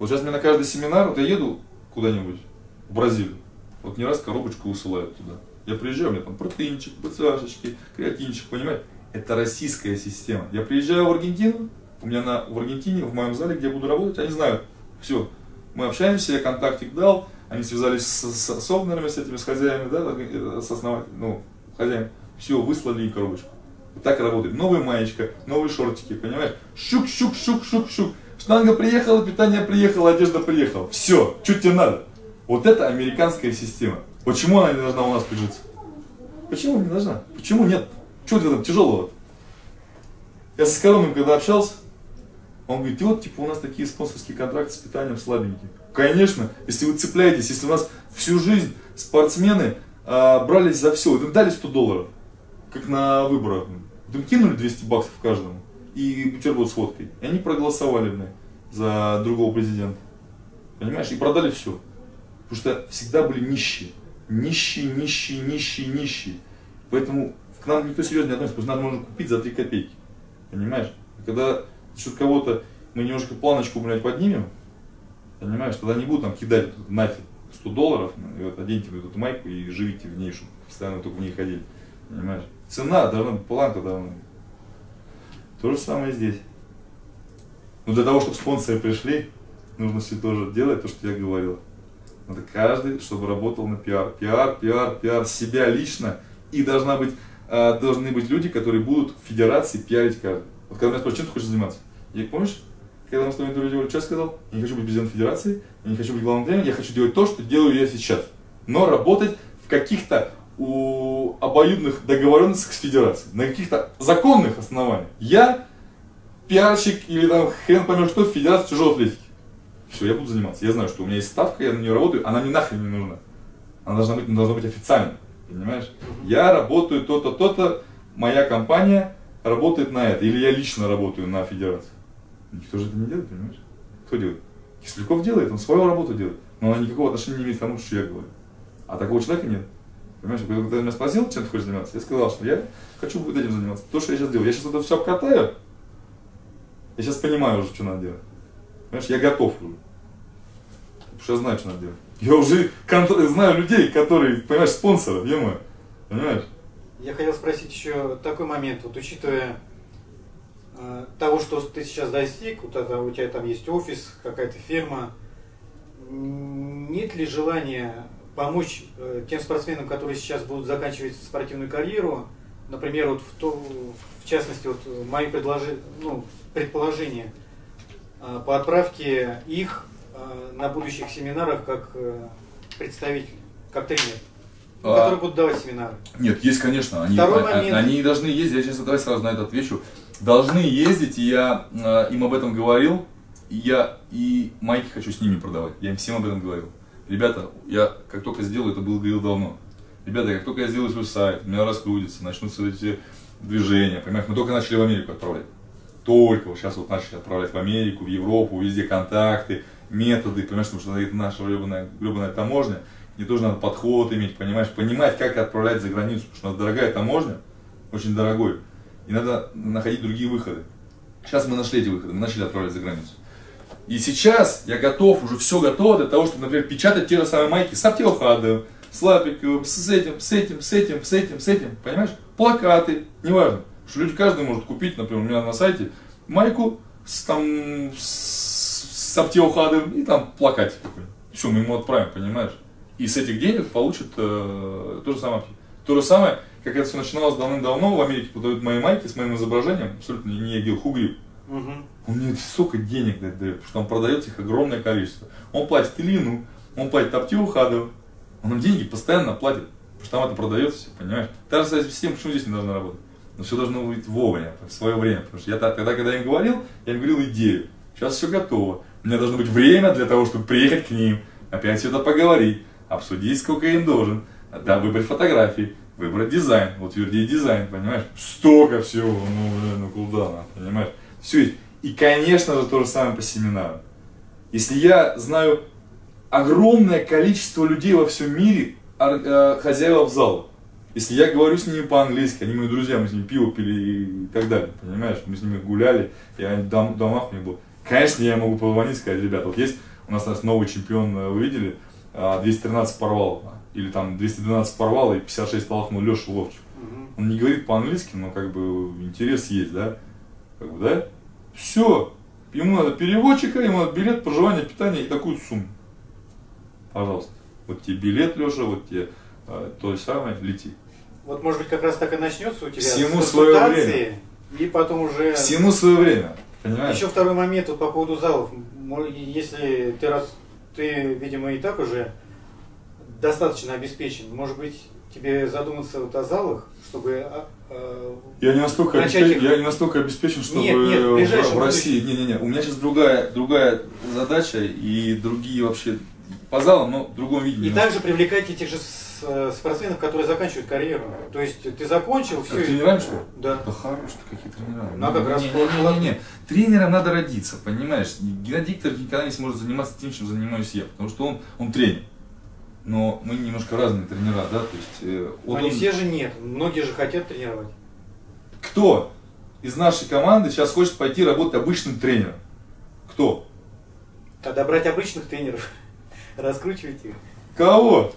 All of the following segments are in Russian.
Вот сейчас мне на каждый семинар, вот я еду куда-нибудь, в Бразилию, вот не раз коробочку высылают туда. Я приезжаю, у меня там протеинчик, БЦАшечки, креатинчик, понимаете? Это российская система. Я приезжаю в Аргентину, у меня на, в Аргентине, в моем зале, где я буду работать, они знают, все, мы общаемся, я контактик дал, они связались с, с, с Огнерами, с этими, с хозяевами, да, с основателем, ну, хозяин, все, выслали им коробочку. Вот так работает. Новая маечка, новые шортики, понимаешь? Щук, Штанга приехала, питание приехало, одежда приехала. Все, что тебе надо? Вот это американская система. Почему она не должна у нас прижиться? Почему не должна? Почему нет? Что в этом тяжелого? Я со Скоромным когда общался, он говорит, и вот типа у нас такие спонсорские контракты с питанием слабенькие. Конечно, если вы цепляетесь, если у нас всю жизнь спортсмены а, брались за все, им дали 100 долларов, как на выборах, вот им кинули 200 баксов каждому и бутерброд с водкой, и они проголосовали блин, за другого президента. Понимаешь? И продали все. Потому что всегда были нищие. Нищие, нищие, нищие, нищие. Поэтому к нам никто серьезно не относится, потому что нас можно купить за 3 копейки. Понимаешь? Когда за счет кого-то мы немножко планочку, блядь, поднимем, понимаешь, тогда не будут там кидать, нате, 100 долларов, и вот оденьте эту майку и живите в ней, чтобы постоянно только в ней ходили. Понимаешь? Цена должна быть, планка должна быть. То же самое здесь. Но для того, чтобы спонсоры пришли, нужно все тоже делать, то, что я говорил. Надо каждый, чтобы работал на пиар. Пиар, пиар, пиар, себя лично. И должна быть, э, должны быть люди, которые будут в федерации пиарить каждый. Вот когда меня спрашивают, чем ты хочешь заниматься? Я, помнишь, когда мы с тобой интервью делали, что я сказал? Я не хочу быть президентом федерации, я не хочу быть главным тренером, я хочу делать то, что делаю я сейчас. Но работать в каких-то у обоюдных договоренностях с федерацией, на каких-то законных основаниях. Я пиарщик или там хрен поймешь что в Федерации тяжелой атлетики. Все, я буду заниматься. Я знаю, что у меня есть ставка, я на нее работаю, она мне нахрен не нужна. Она должна быть, должна быть официальной. Понимаешь? Я работаю то-то, то-то, моя компания работает на это. Или я лично работаю на федерацию. Никто же это не делает, понимаешь? Кто делает? Кисляков делает, он свою работу делает. Но она никакого отношения не имеет к тому, что я говорю. А такого человека нет. Понимаешь, когда ты меня спросил, чем ты хочешь заниматься, я сказал, что я хочу вот этим заниматься. То, что я сейчас делаю. Я сейчас это все обкатаю, я сейчас понимаю уже, что надо делать. Понимаешь, я готов уже. Потому я знаю, что надо делать. Я уже контр... знаю людей, которые, понимаешь, спонсоры, е Понимаешь? Я хотел спросить еще такой момент, вот учитывая э, того, что ты сейчас достиг, вот это, у тебя там есть офис, какая-то фирма, нет ли желания помочь э, тем спортсменам, которые сейчас будут заканчивать спортивную карьеру, например, вот в, то, в частности, вот мои предложи, ну, предположения э, по отправке их э, на будущих семинарах как э, представитель, как тренер. А, которые будут давать семинары. Нет, есть, конечно. Они, Второй а, момент. они должны ездить, я сейчас давай сразу на это отвечу. Должны ездить, и я э, им об этом говорил, и я и майки хочу с ними продавать. Я им всем об этом говорил. Ребята, я как только сделаю, это было говорил давно. Ребята, как только я сделаю свой сайт, у меня раскрутится, начнутся эти движения, понимаешь, мы только начали в Америку отправлять. Только вот сейчас вот начали отправлять в Америку, в Европу, везде контакты, методы, понимаешь, потому что это наша гребаная, гребаная таможня. Не тоже надо подход иметь, понимаешь, понимать, как отправлять за границу, потому что у нас дорогая таможня, очень дорогой, и надо находить другие выходы. Сейчас мы нашли эти выходы, мы начали отправлять за границу. И сейчас я готов, уже все готово для того, чтобы, например, печатать те же самые майки. С Аптеохадовым, с Лапиковым, с этим, с этим, с этим, с этим, с этим, понимаешь? Плакаты, неважно. Что люди каждый может купить, например, у меня на сайте майку с, там, с, с и там плакатик такой. Все, мы ему отправим, понимаешь? и с этих денег получит э, то же самое. То же самое, как это все начиналось давным-давно, в Америке подают мои майки с моим изображением, абсолютно не Егил Хугриб. Угу. Он мне столько денег дает, потому что он продает их огромное количество. Он платит Ильину, он платит Аптиву Хадову, он нам деньги постоянно платит, потому что там это продается, понимаешь? Та же система, почему здесь не должна работать? Но все должно быть вовремя, в свое время. Потому что я тогда, когда я им говорил, я им говорил идею. Сейчас все готово. У меня должно быть время для того, чтобы приехать к ним, опять сюда поговорить обсудить, сколько им должен, да, выбрать фотографии, выбрать дизайн, утвердить дизайн, понимаешь? Столько всего, ну, блин, ну куда, понимаешь? Все, и, конечно же, то же самое по семинару. Если я знаю огромное количество людей во всем мире, э, хозяев зала, если я говорю с ними по-английски, они мои друзья, мы с ними пиво пили и так далее, понимаешь? Мы с ними гуляли, я в домах у них был. Конечно, я могу позвонить и сказать, ребята, вот есть У нас, у нас новый чемпион, э, вы видели, а, 213 порвал, или там 212 порвал и 56 толкнул Леша Ловчик. Он не говорит по-английски, но как бы интерес есть, да? Как бы, да? Все. Ему надо переводчика, ему надо билет, проживание, питание и такую сумму. Пожалуйста. Вот тебе билет, Леша, вот тебе э, то же самое, лети. Вот может быть как раз так и начнется у тебя Всему свое консультации, и потом уже... Всему свое время. Понимаешь? Еще второй момент вот по поводу залов. Если ты раз ты, видимо, и так уже достаточно обеспечен, может быть, тебе задуматься вот о залах, чтобы а, а, Я не настолько, Начать обеспе- их- я не настолько обеспечен, чтобы Нет, нет, в в- ближайшем в, России. Не-не-не, у меня сейчас другая, другая задача и другие вообще по залам, но в другом виде. и также привлекать этих же э, спортсменов, которые заканчивают карьеру. То есть ты закончил, все. тренерами, что? Да. Да хорош ты, какие тренера. Ну, а как раз не, не, не, не. Тренером надо родиться, понимаешь? Геннадий Викторович никогда не сможет заниматься тем, чем занимаюсь я, потому что он, он тренер. Но мы немножко разные тренера, да, то есть... э, вот Они он- все же нет. Многие же хотят тренировать. Кто из нашей команды сейчас хочет пойти работать обычным тренером? Кто? Тогда брать обычных тренеров, раскручивать их. Кого?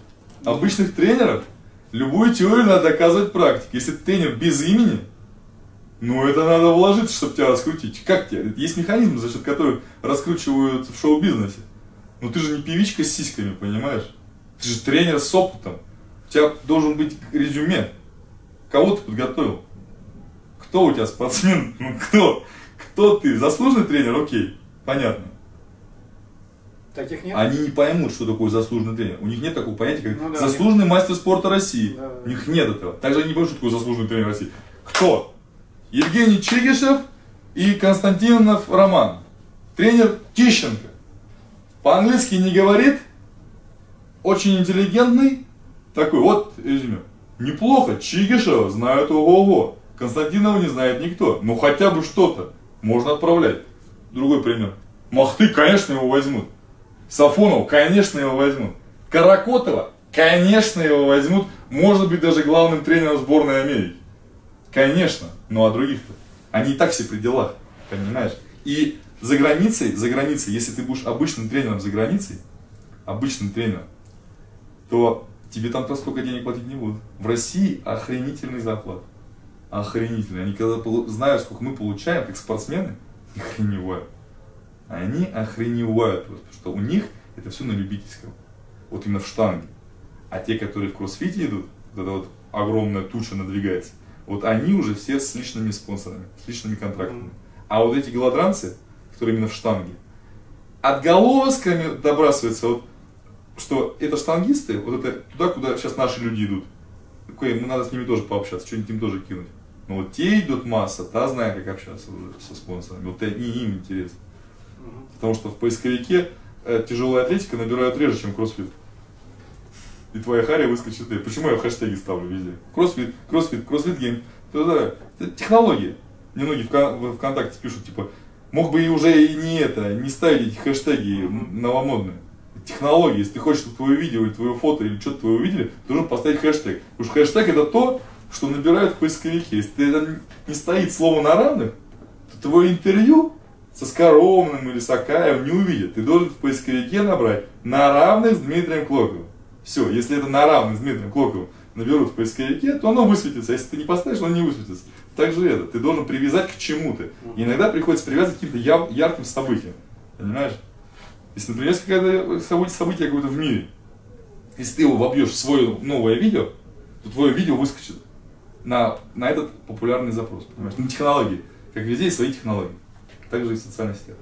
Обычных тренеров? Любую теорию надо доказывать практикой. Если тренер без имени, ну это надо вложиться, чтобы тебя раскрутить. Как тебе? Есть механизмы, за счет которых раскручивают в шоу-бизнесе. Ну ты же не певичка с сиськами, понимаешь? Ты же тренер с опытом. У тебя должен быть резюме. Кого ты подготовил? Кто у тебя спортсмен? Ну кто? Кто ты? Заслуженный тренер? Окей, понятно. Таких нет? Они не поймут, что такое заслуженный тренер. У них нет такого понятия, как Ну да, заслуженный мастер спорта России. Да. У них нет этого. Также они не поймут, что такое заслуженный тренер России. Кто? Евгений Чигишев и Константинов Роман. Тренер Тищенко. По-английски не говорит. Очень интеллигентный. Такой вот резюме. Неплохо. Чигишева знают ого-го. Константинова не знает никто. Ну хотя бы что-то. Можно отправлять. Другой пример. Махты, конечно, его возьмут. Сафонова, конечно, его возьмут. Каракотова, конечно, его возьмут. Может быть, даже главным тренером сборной Америки. Конечно. Ну а других-то? Они и так все при делах, понимаешь? И за границей, за границей, если ты будешь обычным тренером за границей, обычным тренером, то тебе там то столько денег платить не будут. В России охренительный заклад. Охренительный. Они когда знают, сколько мы получаем, как спортсмены, охреневают. Они охреневают просто, что у них это все на любительском. Вот именно в штанге. А те, которые в кроссфите идут, вот эта вот огромная туча надвигается, вот они уже все с личными спонсорами, с личными контрактами. Мгм. А вот эти голодранцы, которые именно в штанге, отголосками добрасываются, вот, что это штангисты, вот это туда, куда сейчас наши люди идут. Такой, ну, надо с ними тоже пообщаться, что-нибудь им тоже кинуть. Но вот те идут масса, та знает, как общаться уже со спонсорами. Вот и им интересно. Потому что в поисковике тяжелая атлетика набирают реже, чем кроссфит. И твоя харя выскочит. И почему я хэштеги ставлю везде? Кроссфит, кроссфит, CrossFit Games. Это, технологии. Мне многие в, ВКонтакте пишут, типа, мог бы и уже и не это, не ставить эти хэштеги новомодные. Технологии, если ты хочешь, чтобы твое видео или твое фото или что-то твое увидели, ты должен поставить хэштег. Потому что хэштег это то, что набирают в поисковике. Если ты не стоит слово на равных, то твое интервью со Скоромным или с Акаевым не увидят. Ты должен в поисковике набрать на равных с Дмитрием Клоковым. Все, если это на равных с Дмитрием Клоковым наберут в поисковике, то оно высветится. Если ты не поставишь, оно не высветится. Так же это. Ты должен привязать к чему-то. И иногда приходится привязывать к каким-то ярким событиям. Понимаешь? Если, например, есть какое-то событие, событие какое-то в мире, если ты его вобьешь в свое новое видео, то твое видео выскочит на, на этот популярный запрос. Понимаешь? На технологии. Как везде есть свои технологии. Так же и в социальных сетях.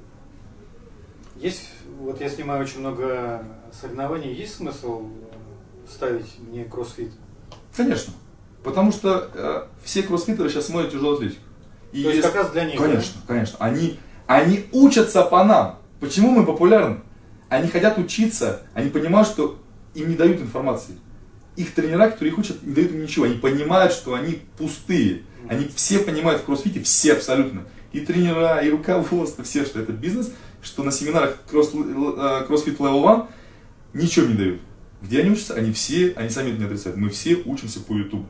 Есть, вот я снимаю очень много соревнований, есть смысл ставить мне кроссфит? Конечно. Потому что э, все кроссфитеры сейчас смотрят тяжелую атлетику. И То есть если- как раз для них, Конечно, конечно. Они, они учатся по нам. Почему мы популярны? Они хотят учиться, они понимают, что им не дают информации. Их тренера, которые их учат, не дают им ничего. Они понимают, что они пустые. Они все понимают в кроссфите, все абсолютно. И тренера, и руководство, все, что это бизнес, что на семинарах кросс, э, CrossFit Level One ничего не дают. Где они учатся? Они все, они сами это не отрицают. Мы все учимся по YouTube.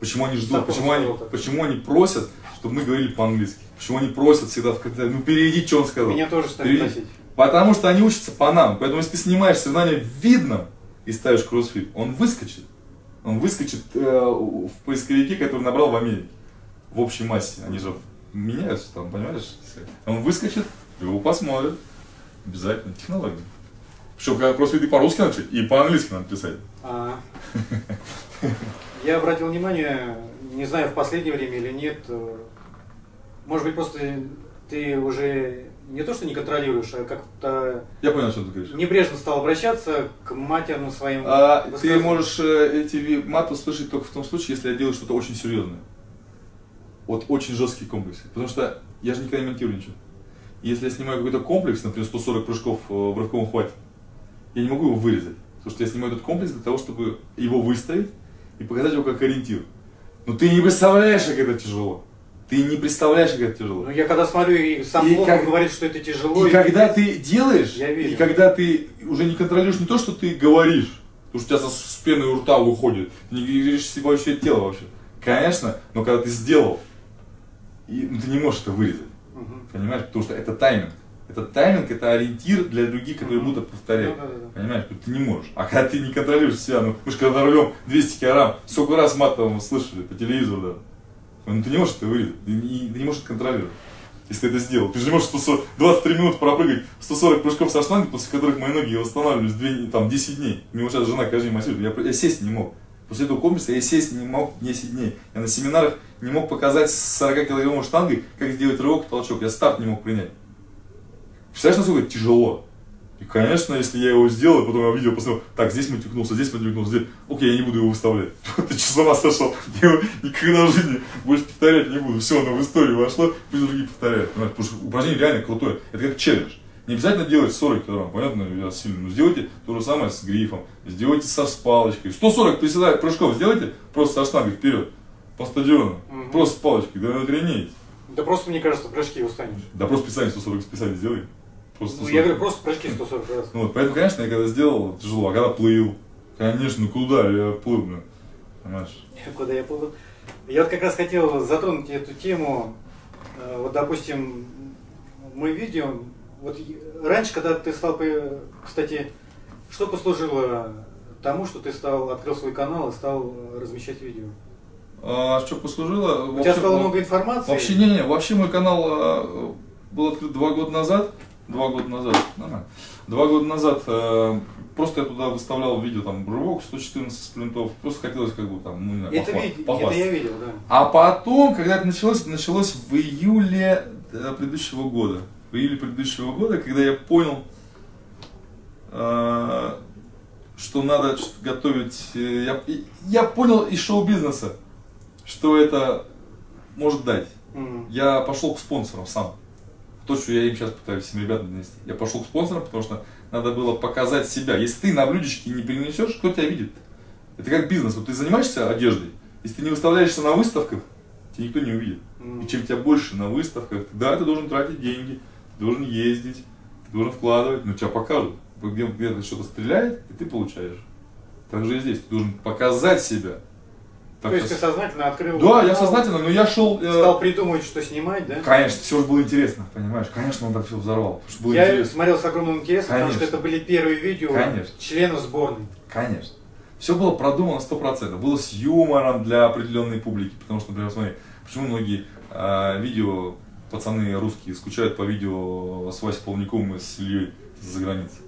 Почему они ждут, почему они, так. почему они просят, чтобы мы говорили по-английски? Почему они просят всегда в комментариях, ну переведи, что он сказал. Меня тоже стали Переведи. просить. Потому что они учатся по нам. Поэтому если ты снимаешь соревнования в видном и ставишь кроссфит, он выскочит. Он выскочит э, в поисковике, который набрал в Америке. В общей массе. Они же меняются там, понимаешь? Он выскочит, его посмотрят. Обязательно. Технология. Причем, когда кроссфит и по-русски надо писать, и по-английски надо писать. А, я обратил внимание, не знаю, в последнее время или нет, э, может быть, просто ты уже не то, что не контролируешь, а как-то Я понял, что ты говоришь. небрежно стал обращаться к матерным своим А, ты можешь э, эти маты услышать только в том случае, если я делаю что-то очень серьезное. Вот очень жесткие комплексы. Потому что я же никогда не монтирую ничего. Если я снимаю какой-то комплекс, например, 140 прыжков э, в рывковом хвате, я не могу его вырезать. Потому что я снимаю этот комплекс для того, чтобы его выставить и показать его как ориентир. Но ты не представляешь, как это тяжело. Ты не представляешь, как это тяжело. Ну, я когда смотрю, и сам И как- говорит, что это тяжело. И когда ты делаешь, Я верю. и когда ты уже не контролируешь не то, что ты говоришь, потому что у тебя со- с пены у рта выходит, ты не говоришь себе вообще тело вообще. Конечно, но когда ты сделал, и, ну, ты не можешь это вырезать, Мгм. понимаешь, потому что это тайминг. Это тайминг, это ориентир для других, которые Мгм. будут повторять. Ну, да, да, да. Понимаешь, ты не можешь. А когда ты не контролируешь себя, ну, мы же когда рулем 200 килограмм, сколько раз мат там слышали по телевизору, да. Ну, ты не можешь это вырезать, ты не, ты не можешь это контролировать. Если ты это сделал. Ты же не можешь 140 23 минут пропрыгать 140 прыжков со штанги, после которых мои ноги восстанавливались две, там, 10 дней. Мне вот сейчас жена каждый день массирует. Я, я сесть не мог. После этого комплекса я сесть не мог 10 дней. Я на семинарах не мог показать с 40 килограммовой штангой, как сделать рывок толчок. Я старт не мог принять. Представляешь, насколько это тяжело? И, конечно, если я его сделал, потом я видео посмотрел, так, здесь матюкнулся, здесь матюкнулся, здесь, окей, я не буду его выставлять. Ты что, с ума сошел? Я никогда в жизни больше повторять не буду. Все, оно в историю вошло, пусть другие повторяют. Потому что упражнение реально крутое. Это как челлендж. Не обязательно делать 40 килограмм, понятно, я сильно, но сделайте то же самое с грифом, сделайте со с палочкой. 140 приседает прыжков сделайте, просто со штангой вперед, по стадиону, Мгм. просто с палочкой, да вы охренеете. Да просто, мне кажется, прыжки устанешь. Да просто специально 140 списали сделай. Просто Ну, 140. я говорю, просто прыжки 140 раз. Ну вот, поэтому, конечно, я когда сделал, тяжело, а когда плыл, конечно, ну куда я плыл, блин, понимаешь? Куда я плыву? Я вот как раз хотел затронуть эту тему. Э, Вот, допустим, мы видео. Вот раньше, когда ты стал, кстати, что послужило тому, что ты стал, открыл свой канал и стал э, размещать видео? А что послужило? У тебя стало много информации. Вообще, не, не, вообще мой канал а, был открыт два года назад. Два года назад, нормально. Два года назад э, просто я туда выставлял видео, там, рывок 114 сплинтов. Просто хотелось как бы там, ну, не знаю, это, похва- вид- это я видел, да. А потом, когда это началось, это началось в июле э, предыдущего года. В июле предыдущего года, когда я понял, э, что надо готовить... э, Я, я понял из шоу-бизнеса, что это может дать. М. Я пошел к спонсорам сам. То, что я им сейчас пытаюсь всем ребятам донести. Я пошел к спонсорам, потому что надо было показать себя. Если ты на блюдечке не перенесешь, кто тебя видит? Это как бизнес. Вот ты занимаешься одеждой, если ты не выставляешься на выставках, тебя никто не увидит. М. И чем тебя больше на выставках, да, ты должен тратить деньги, должен ездить, ты должен вкладывать, но тебя покажут. Где, где-то что-то стреляет, и ты получаешь. Так же и здесь. Ты должен показать себя. Так То есть ты сознательно открыл Да, я канал, сознательно, но я шел... э, стал придумывать, что снимать, да? Конечно, все же было интересно, понимаешь? Конечно, он так все взорвал. Потому что было Я интересно. смотрел с огромным интересом, потому что Конечно. это были первые видео Конечно. членов сборной. Конечно. Все было продумано 100%. Было с юмором для определенной публики. Потому что, например, смотри, почему многие а, видео, пацаны русские, скучают по видео с Васей Полниковым и с Ильей за границей.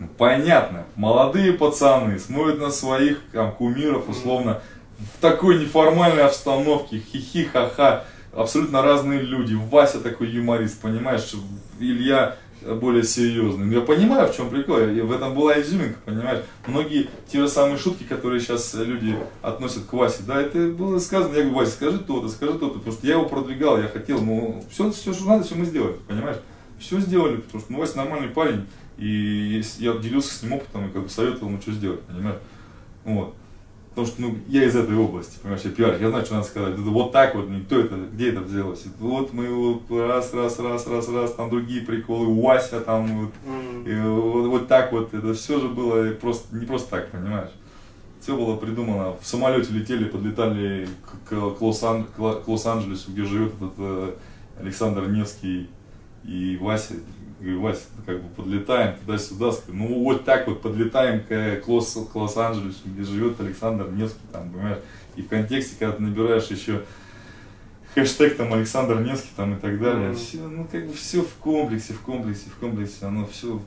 Ну, понятно. Молодые пацаны смотрят на своих там, кумиров, условно, в такой неформальной обстановке, хихи, ха-ха, абсолютно разные люди. Вася такой юморист, понимаешь, Илья более серьезный. Ну, Я понимаю, в чем прикол, и в этом была изюминка, понимаешь. Многие те же самые шутки, которые сейчас люди относят к Васе, да, это было сказано, я говорю, Вася, скажи то-то, скажи то-то, потому что я его продвигал, я хотел, ну, все, все, что надо, все мы сделали, понимаешь. Все сделали, потому что ну, Вася нормальный парень, и я делился с ним опытом и как бы советовал ему, что сделать, понимаешь. Вот. Потому что ну, я из этой области, понимаешь, я пиар, я знаю, что надо сказать. Вот так вот, никто это, где это взялось? Вот мы вот раз, раз, раз, раз, раз, там другие приколы, Вася там, вот, М. и вот, вот так вот, это все же было просто, не просто так, понимаешь. Все было придумано, в самолете летели, подлетали к, к- к Лос-Ан- к Лос-Анджелесу, где живет этот э, Александр Невский и Вася. Говорю, Вася, как бы подлетаем туда-сюда. Ну вот так вот подлетаем к Лос- к Лос-Анджелесу, где живет Александр Невский, там, понимаешь. И в контексте, когда ты набираешь еще хэштег там Александр Невский там и так далее. Мгм. Все, ну как бы все в комплексе, в комплексе, в комплексе, оно все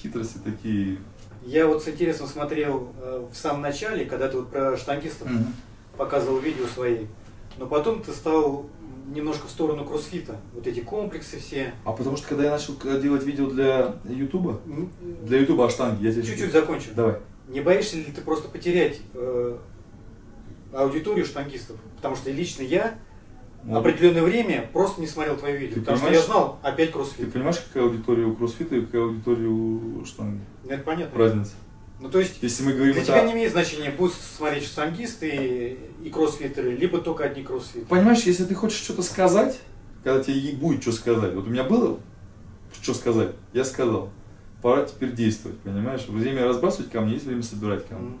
хитрости такие. Я вот с интересом смотрел э, в самом начале, когда ты вот про штангистов показывал видео свои, но потом ты стал немножко в сторону кроссфита. Вот эти комплексы все. А потому что когда я начал э, делать видео для Ютуба, М, для Ютуба о штанге, я тебе Чуть-чуть закончу. Давай. Не боишься ли ты просто потерять э, аудиторию штангистов? Потому что лично я Ну, определенное время просто не смотрел твои видео. Ты потому что я знал опять Ты кроссфит. понимаешь, какая аудитория у кроссфита и какая аудитория у штанги? Ну, Это понятно. Разница. Ну то есть Если мы говорим для это- тебя не имеет значения, будут смотреть штангисты и, и кроссфитеры, либо только одни кроссфитеры. Понимаешь, если ты хочешь что-то сказать, когда тебе будет что сказать, вот у меня было что сказать, я сказал, пора теперь действовать, понимаешь? Время разбрасывать камни, есть время собирать камни. М.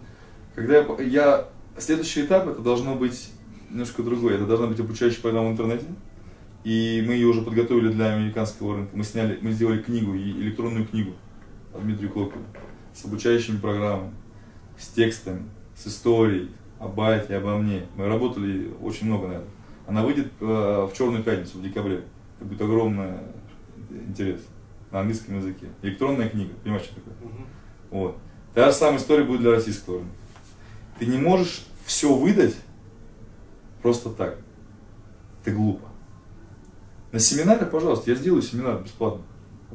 Когда я, я- следующий этап, это должно быть немножко другое, это должна быть обучающая программа в интернете, и мы ее уже подготовили для американского рынка, мы сняли, мы сделали книгу, электронную книгу от Дмитрия Клопова с обучающими программами, с текстами, с историей о байте, обо мне. Мы работали очень много на этом. Она выйдет э, в Черную пятницу, в декабре. Это будет огромный интерес на английском языке. Электронная книга, понимаешь, что такое? Мгм. Вот. Та же самая история будет для российского рынка. Ты не можешь все выдать просто так. Это глупо. На семинаре, пожалуйста, я сделаю семинар бесплатно.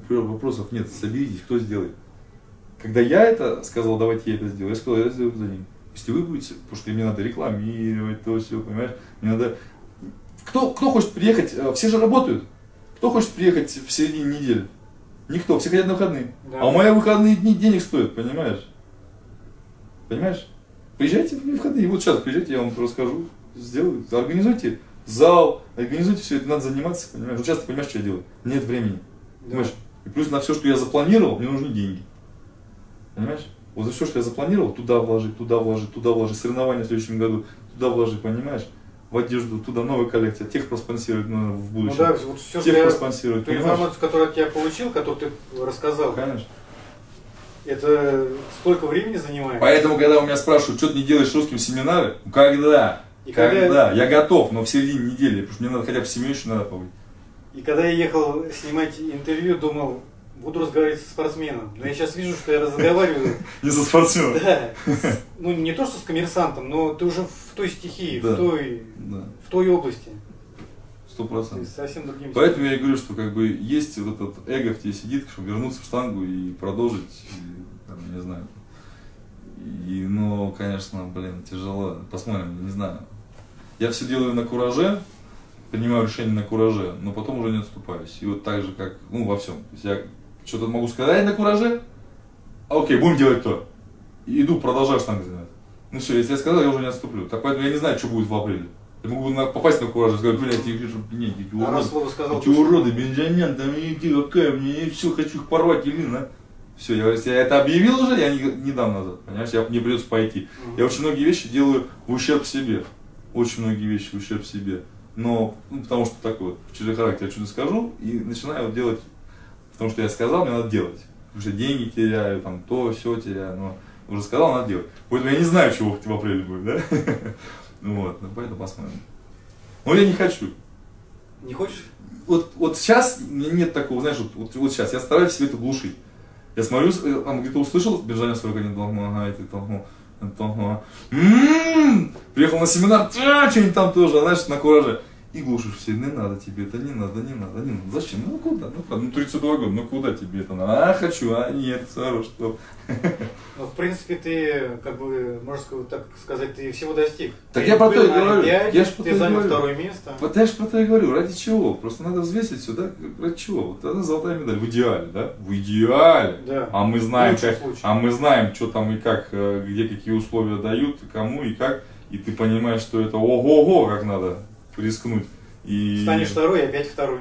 Вопросов нет, соберитесь, кто сделает. Когда я это сказал, давайте я это сделаю, я сказал, я сделаю за ним. Если вы будете, потому что мне надо рекламировать, то все, понимаешь, мне надо... Кто, кто хочет приехать, э, все же работают. Кто хочет приехать в середине недели? Никто, все хотят на выходные. Да. А у мои выходные дни денег стоят, понимаешь? Понимаешь? Приезжайте в выходные, вот сейчас приезжайте, я вам расскажу, сделаю. Организуйте зал, организуйте все это, надо заниматься, понимаешь? Вот сейчас ты понимаешь, что я делаю? Нет времени, Да. понимаешь? И плюс на все, что я запланировал, мне нужны деньги. Понимаешь? Вот за все, что я запланировал, туда вложить, туда вложить, туда вложить, соревнования в следующем году, туда вложить, понимаешь? В одежду, туда новая коллекция, тех проспонсировать ну, в Ну будущем. да, вот все, тех что я, ту понимаешь? информацию, которую от тебя получил, которую ты рассказал, Конечно. это столько времени занимает. Поэтому, когда у меня спрашивают, что ты не делаешь русским семинары, ну, когда? И когда? когда- Я готов, но в середине недели, потому что мне надо хотя бы семью еще надо побыть. И когда я ехал снимать интервью, думал, буду разговаривать со спортсменом. Но я сейчас вижу, что я разговариваю, Не со спортсменом. да, ну не то, что с коммерсантом, но ты уже в той стихии, в, той, в той области. сто процентов. совсем другим. Поэтому я и говорю, что как бы есть вот этот эго в тебе сидит, чтобы вернуться в штангу и продолжить, и, там, не знаю. И, ну, конечно, блин, тяжело. Посмотрим, не знаю. Я все делаю на кураже, принимаю решение на кураже, но потом уже не отступаюсь. И вот так же, как, ну, во всем. То есть я что-то могу сказать на кураже, а окей, будем делать то. Иду, продолжаю штангу заниматься. Ну все, если я сказал, я уже не отступлю. Так поэтому я не знаю, что будет в апреле. Я могу на- попасть на кураж и сказать, блядь, я вижу, нет, эти А уроды, слово сказал, эти уроды, Бенджамин, там иди, какая мне, я все, хочу их порвать, Елена. Все, я, если я это объявил уже, я не, не дам назад, понимаешь, я, мне придется пойти. Мгм. Я очень многие вещи делаю в ущерб себе. Очень многие вещи в ущерб себе. Но, ну, потому что такой вот, в чужой характер я что-то скажу и начинаю делать, потому что я сказал, мне надо делать. Потому что деньги теряю, там то, все теряю, но уже сказал, надо делать. Поэтому я не знаю, чего в апреле будет, да? Ну Вот, ну, поэтому посмотрим. Но я не хочу. Не хочешь? Вот, вот сейчас нет такого, знаешь, вот, вот, вот сейчас я стараюсь себе это глушить. Я смотрю, э, там где-то услышал Бенджамин свой конец, ага, это там, м-м-м, приехал на семинар, «А, что-нибудь там тоже, знаешь, на кураже. И глушишь все, не надо тебе это, не надо, не надо, не надо. Зачем? Ну куда? Ну, правда, ну 32 года, ну куда тебе это надо? А, хочу, а нет, Сара, что? Ну, в принципе, ты, как бы, можно так сказать, ты всего достиг. Так Ты я про то и говорю. Олимпиаде, Я ж про ты занял говорю. второе место. Вот я же про то и говорю, ради чего? Просто надо взвесить сюда, ради чего? Вот это золотая медаль, в идеале, да? В идеале. Да. А мы знаем, как, случае. а мы знаем, что там и как, э, где какие условия дают, кому и как, и ты понимаешь, что это ого-го, как надо рискнуть. И... Станешь второй, опять второй.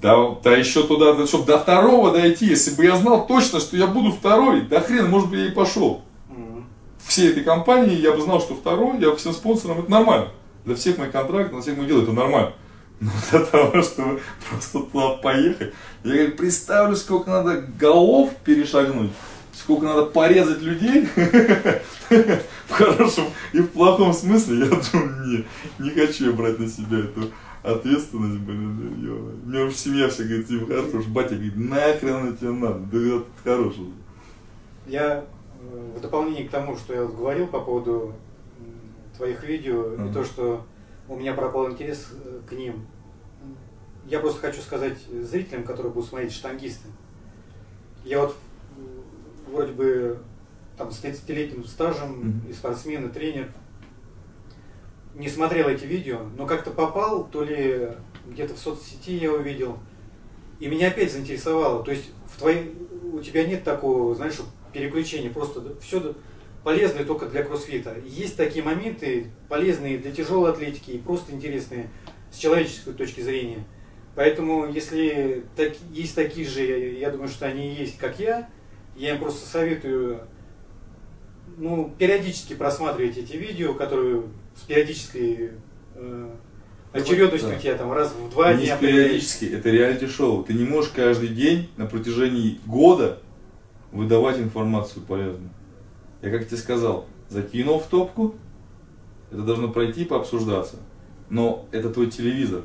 Да, да еще туда, чтобы до второго дойти, если бы я знал точно, что я буду второй, да хрен, может быть, я и пошел. Мгм. Всей этой компании я бы знал, что второй, я всем спонсорам, это нормально. Для всех моих контрактов, на всех моих дел это нормально. Но для того, чтобы просто туда поехать, я как представлю, сколько надо голов перешагнуть, сколько надо порезать людей, в хорошем и в плохом смысле, я думаю, не, не хочу я брать на себя эту ответственность, блин, ё. У меня уже семья вся говорит, хорошо, уж батя говорит, нахрен это тебе надо, да это хороший. Я э, в дополнение к тому, что я вот говорил по поводу твоих видео Мгм. и то, что у меня пропал интерес э, к ним, я просто хочу сказать зрителям, которые будут смотреть штангисты. Я вот вроде бы там с 30-летним стажем Мгм. и спортсмен, и тренер, не смотрел эти видео, но как-то попал, то ли где-то в соцсети я увидел, и меня опять заинтересовало. То есть в твоей, у тебя нет такого, знаешь, переключения, просто все полезное только для кроссфита. Есть такие моменты, полезные для тяжелой атлетики и просто интересные с человеческой точки зрения. Поэтому, если так, есть такие же, я думаю, что они есть, как я, я им просто советую ну, периодически просматривать эти видео, которые с периодической э, очередностью Да. у тебя там раз в два не дня. периодически, это реалити-шоу. Ты не можешь каждый день на протяжении года выдавать информацию полезную. Я как тебе сказал, закинул в топку, это должно пройти, пообсуждаться. Но это твой телевизор.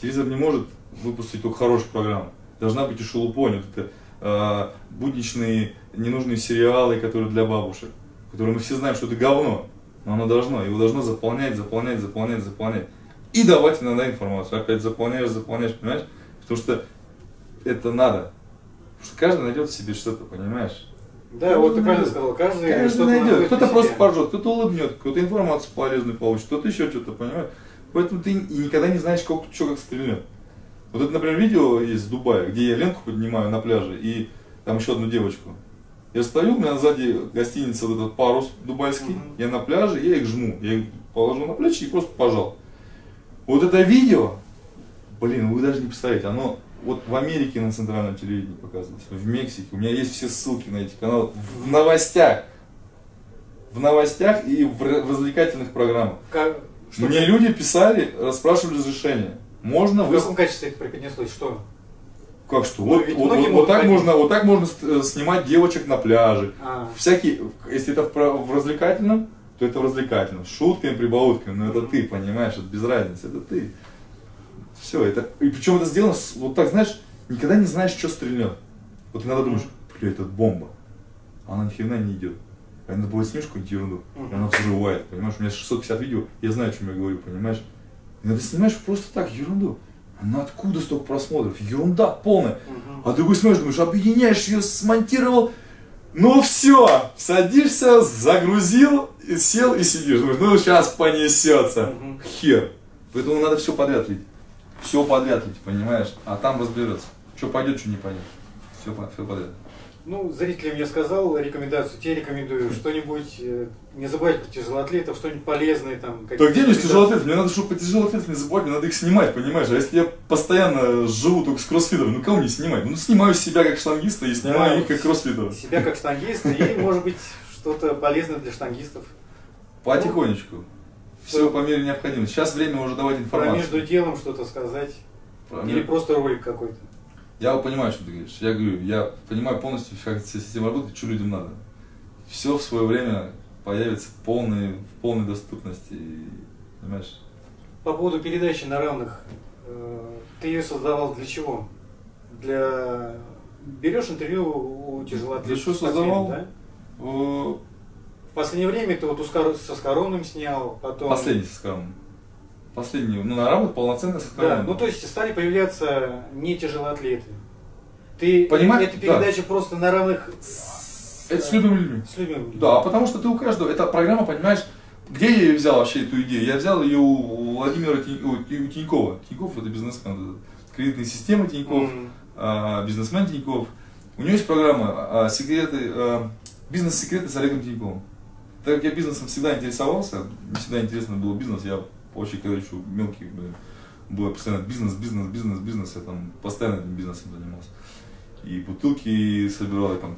Телевизор не может выпустить только хорошую программу. Должна быть и шелупонь, вот это э, будничные ненужные сериалы, которые для бабушек, которые мы все знаем, что это говно, но оно должно, его должно заполнять, заполнять, заполнять, заполнять. И давать иногда информацию. Опять заполняешь, заполняешь, понимаешь? Потому что это надо. Потому что каждый найдет в себе что-то, понимаешь? Да, вот ты Каждый правильно сказал, каждый, Каждый что-то найдет. Кто-то просто поржет, кто-то улыбнет, кто-то информацию полезную получит, кто-то еще что-то, понимаешь? Поэтому ты и никогда не знаешь, как, что как стрельнет. Вот это, например, видео есть с Дубая, где я ленку поднимаю на пляже и там еще одну девочку. Я стою, у меня сзади гостиница вот этот парус дубайский, Мгм. я на пляже, я их жму. Я их положу на плечи и просто пожал. Вот это видео, блин, вы даже не представляете, оно вот в Америке на центральном телевидении показывалось, в Мексике, у меня есть все ссылки на эти каналы, в новостях, в новостях и в ра- в развлекательных программах. Как- что- Мне люди писали, спрашивали разрешение. Можно в вы... каком качестве это преподнеслось? Что? Как что? Ну, Вот, вот- вот так ходить. можно, вот так можно э, снимать девочек на пляже. А, Всякие, если это в, в развлекательном, то это в развлекательном. С шутками, прибаутками, но это ты, понимаешь, это без разницы, это ты. Все, это. И причем это сделано вот так, знаешь, никогда не знаешь, что стрельнет. Вот иногда думаешь, бля, это бомба. Она ни хрена не идет. А иногда бывает снимешь какую-нибудь ерунду, и она взрывает, понимаешь? У меня 650 видео, я знаю, о чем я говорю, понимаешь? Иногда снимаешь просто так ерунду. Она откуда столько просмотров? Ерунда полная. мгм. А другой смотришь, думаешь, объединяешь ее, смонтировал, ну все, садишься, загрузил, и сел и сидишь. Думаешь, ну сейчас понесется. Мгм. Хер. Поэтому надо все подряд лить. Все подряд лить, понимаешь? А там разберется. Что пойдет, что не пойдет. Все, все подряд. Ну, зрителям я сказал рекомендацию, тебе рекомендую что-нибудь, э, не забывать про тяжелоатлетов, что-нибудь полезное там. Так где мне рекомендации. тяжелоатлет? Мне надо, чтобы по тяжелоатлетам не забывать, мне надо их снимать, понимаешь? А если я постоянно живу только с кроссфитером, ну кого мне снимать? Ну снимаю себя как штангиста и снимаю Да. их как кроссфитера. Себя как штангист и, может быть, что-то полезное для штангистов. Потихонечку. Все по мере необходимости. Сейчас время уже давать Про информацию. между делом что-то сказать. Про Или просто ролик какой-то. Я понимаю, что ты говоришь. Я говорю, я понимаю полностью, как вся система работает, что людям надо. Все в свое время появится в полной, в полной доступности. Понимаешь? По поводу передачи на равных, э, ты ее создавал для чего? Для... Берешь интервью у тяжелоатлетов? Для чего создавал? да? О, В последнее время ты вот со Скоромным снял, потом... Последний со Скоромным. Последний. Ну, на работу полноценно со Да, ну то есть стали появляться не тяжелоатлеты. Ты Понимаешь? эта передача просто на равных Это с любыми людьми. с любыми людьми. Да, потому что ты у каждого, эта программа, понимаешь, где я ее взял вообще, эту идею? Я взял ее у Владимира у Ти- у Тинькова. Тиньков это бизнесмен, кредитные системы Тиньков, а, бизнесмен Тиньков. У него есть программа а, секреты, а, бизнес-секреты с Олегом Тиньковым. Так как я бизнесом всегда интересовался, мне всегда интересно было бизнес, я очень когда еще мелкий, блин, был я постоянно бизнес, бизнес, бизнес, бизнес, я там постоянно этим бизнесом занимался. И бутылки собирал, я там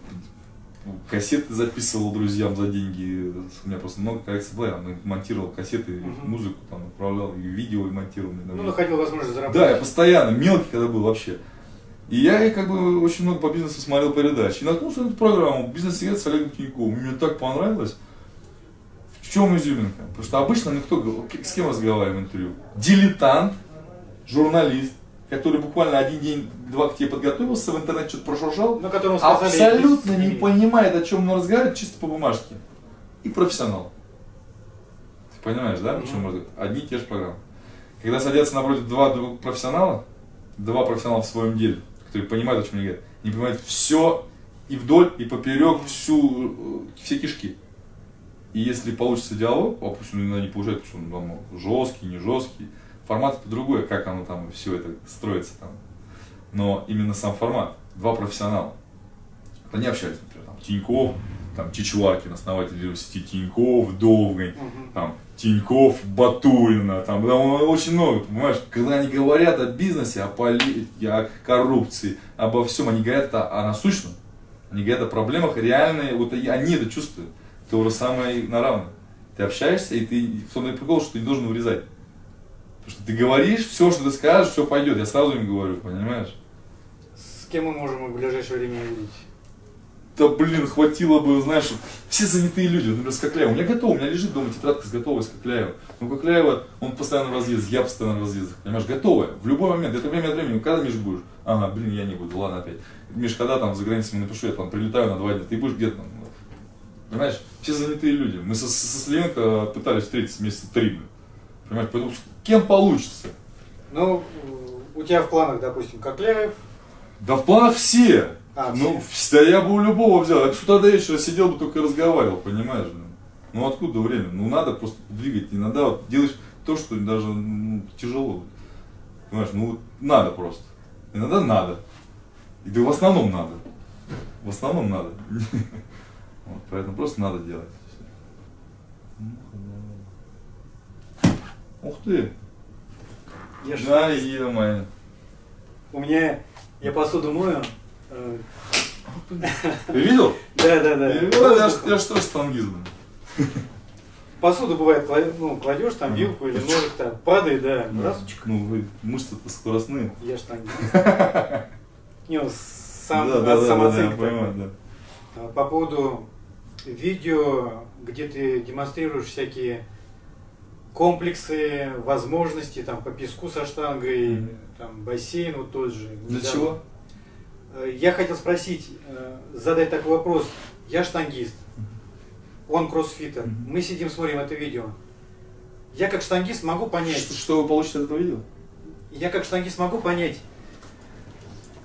кассеты записывал друзьям за деньги. У меня просто много коллекций плеера. Монтировал кассеты, Мгм. музыку там отправлял, и видео и монтировал. Ну, находил возможность заработать. Да, я постоянно, мелкий когда был вообще. И я и как бы очень много по бизнесу смотрел передач. И наткнулся на эту программу «Бизнес-секрет» с Олегом Тиньковым. Мне так понравилось. В чем изюминка? Потому что обычно мы кто, с кем разговариваем в интервью? Дилетант, журналист, который буквально один день-два к тебе подготовился, в интернете что-то прошуршал, сказали... абсолютно не понимает, о чем он разговаривает, чисто по бумажке. И профессионал. Ты понимаешь, да? можно говорить? Одни и те же программы. Когда садятся напротив два профессионала, два профессионала в своем деле, которые понимают, о чем они говорят, они понимают все и вдоль, и поперек, всю, э, все кишки. И если получится диалог, а пусть он иногда не получает, что он там жесткий, не жесткий, формат это другое, как оно там все это строится там. Но именно сам формат, два профессионала. Они общались, например, там, Тиньков, там, Чичваркин, основатель сети Тиньков, Довгань, Мгм. там, Тиньков, Батурина, там, там очень много, понимаешь, когда они говорят о бизнесе, о политике, о коррупции, обо всем, они говорят о, о насущном, они говорят о проблемах реальные, вот они это чувствуют, то же самое и на равных. Ты общаешься, и ты, в том и прикол, что ты не должен вырезать. Потому что ты говоришь, все, что ты скажешь, все пойдет, я сразу им говорю, понимаешь? С кем мы можем в ближайшее время увидеть? Да блин, хватило бы, знаешь, все занятые люди, например, с Кокляевым. У меня готово, у меня лежит дома тетрадка с готовой с Кокляевым. Но Кокляева, он постоянно в разъездах, я постоянно в разъездах, понимаешь, готовая. В любой момент, это время от времени, ну когда, Миш, будешь? Ага, блин, я не буду, ладно опять. Миш, когда там за границей напишу, я там прилетаю на два дня, ты будешь где-то там? Понимаешь, все занятые люди. Мы со, со, Слиенко пытались встретиться месяца три, блин. Понимаешь, поэтому кем получится? Ну, у тебя в планах, допустим, Кокляев. Да в планах все. А, ну, да я бы у любого взял. Я бы с утра до вечера сидел бы только разговаривал, понимаешь? блин? Ну откуда время? Ну надо просто двигать. Иногда вот делаешь то, что даже ну, тяжело. Понимаешь, ну вот надо просто. Иногда надо. И да в основном надо. В основном надо. Вот, поэтому просто надо делать. Ух ты! Я ж- Да, и моя. У меня, я посуду мою. э, Ты видел? Да, да, да. Я, я, я ж блин. Посуду бывает, ну, кладешь там вилку или ножик там, падает, да, раз, чик, Ну, вы мышцы-то скоростные. я штангист. Не, ну, сам, да, да, от да, да, понимаю, да. А, По поводу видео, где ты демонстрируешь всякие комплексы, возможности, там, по песку со штангой, Мгм. там, бассейн вот тот же. Для недавно. чего? Э, Я хотел спросить, э, задать такой вопрос. Я штангист, он кроссфитер. Мгм. Мы сидим, смотрим это видео. Я как штангист могу понять, Что, что вы получите от этого видео? я как штангист могу понять,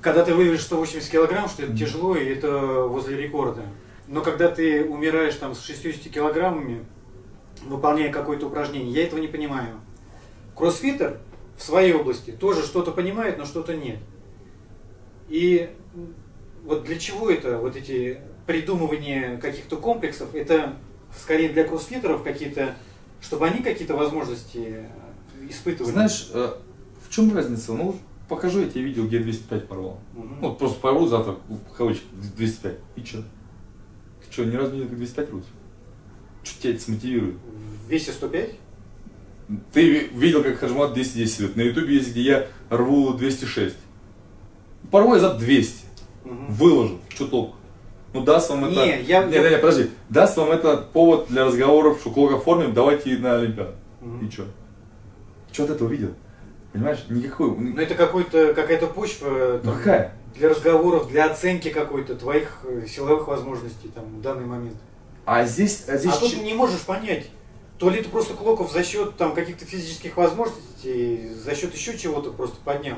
когда ты выявишь 180 килограмм, что это Мгм. тяжело и это возле рекорда. Но когда ты умираешь там с 60 килограммами, выполняя какое-то упражнение, я этого не понимаю. Кроссфитер в своей области тоже что-то понимает, но что-то нет. И вот для чего это, вот эти придумывания каких-то комплексов, это скорее для кроссфитеров какие-то, чтобы они какие-то возможности испытывали. Знаешь, э, в чем разница? Ну, покажу я тебе видео, где я 205 порвал. Мгм. Ну, просто порву завтра, в кавычках, 205. И что? Что, ни разу не видел, как 205 рвут? Что тебя это смотивирует? В весе 105? Ты ви- видел, как Хаджимурат 210 рвет. На ютубе есть, где я рву 206. Порву я за 200. Мгм. Выложу. Что толку? Ну даст вам это... Не, я- Не, не, не, подожди. Даст вам это повод для разговоров, что Клоков в форме, давайте на Олимпиаду. Мгм. И что? Что от этого видел? Понимаешь? Никакой. Ну это какой-то, какая-то почва Ну там, какая? Для разговоров, для оценки какой-то твоих э, силовых возможностей там, в данный момент. А здесь... А здесь а тут ч- не можешь понять, то ли ты просто Клоков за счет там, каких-то физических возможностей, за счет еще чего-то просто поднял.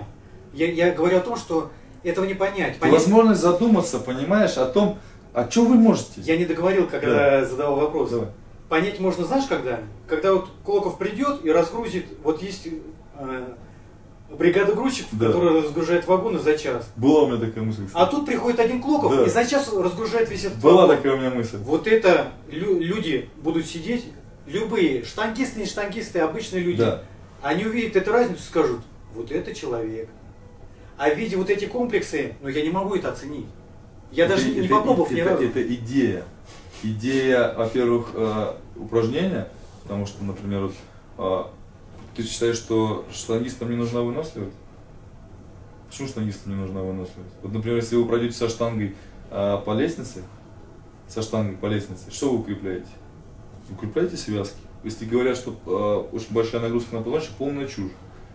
Я, я говорю о том, что этого не понять. Понять- возможность задуматься, понимаешь, о том, а что вы можете? Я не договорил, когда задавал вопрос. Давай. Понять можно, знаешь, когда? Когда вот Клоков придет и разгрузит, вот есть э, бригада грузчиков, Да. которая разгружает вагоны за час. Была у меня такая мысль. А кстати. тут приходит один Клоков Да. и за час разгружает весь этот Была вагон. такая у меня мысль. Вот это лю- люди будут сидеть, любые, штангисты, не штангисты, обычные люди, Да. они увидят эту разницу и скажут, вот это человек. А видя вот эти комплексы, ну я не могу это оценить. Я Это- даже не это- попробовав это, ни разу. Это идея. Идея, во-первых, э, упражнения, потому что, например, вот, э, ты считаешь, что штангистам не нужна выносливость? Почему штангистам не нужна выносливость? Вот, например, если вы пройдете со штангой э, по лестнице, со штангой по лестнице, что вы укрепляете? Укрепляете связки. Если говорят, что э, очень большая нагрузка на позвоночник, полная чушь.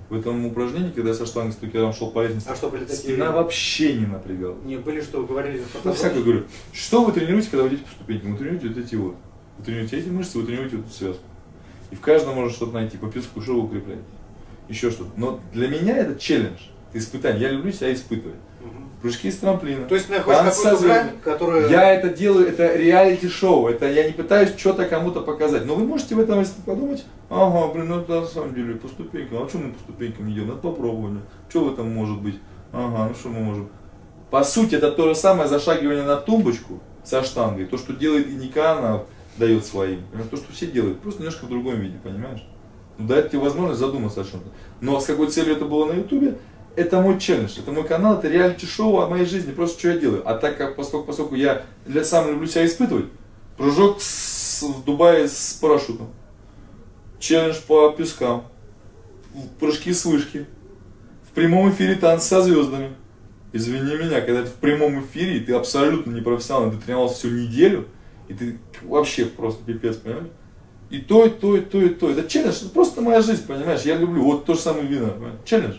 В этом упражнении, когда я со штангой 100 килограмм шел по лестнице, А что были такие? спина вообще не напрягалась. Не, были, что говорили... Да всякое говорю. Что вы тренируете, когда вы идете по ступенькам? Вы тренируете вот эти вот. Вы тренируете эти мышцы, вы тренируете вот эту связку. И в каждом можно что-то найти. По песку, что вы укрепляете. Еще что-то. Но для меня это челлендж. Испытание. Я люблю себя испытывать. Мгм. Прыжки с трамплина. То есть находишь какую-то грань, которая... Я это делаю, это реалити-шоу. Это я не пытаюсь что-то кому-то показать. Но вы можете в этом если подумать, ага, блин, ну это на самом деле по ступенькам. А что мы по ступенькам не делаем? Надо попробовать. Что в этом может быть? Ага, ну что мы можем? По сути, это то же самое зашагивание на тумбочку со штангой. То, что делает и Никана дает своим. То, что все делают. Просто немножко в другом виде, понимаешь? Ну, дает тебе возможность задуматься о чем-то. Но с какой целью это было на Ютубе? Это мой челлендж, это мой канал, это реалити-шоу о моей жизни, просто что я делаю. А так как, поскольку, поскольку я для, сам люблю себя испытывать, прыжок с- в Дубае с парашютом, челлендж по пескам, прыжки с вышки, в прямом эфире танцы со звездами. Извини меня, когда это в прямом эфире, и ты абсолютно не профессионал, ты тренировался всю неделю, и ты вообще просто пипец, понимаешь? И то, и то, и то, и то. Это челлендж, это просто моя жизнь, понимаешь? Я люблю, вот то же самое вино, понимаешь? челлендж.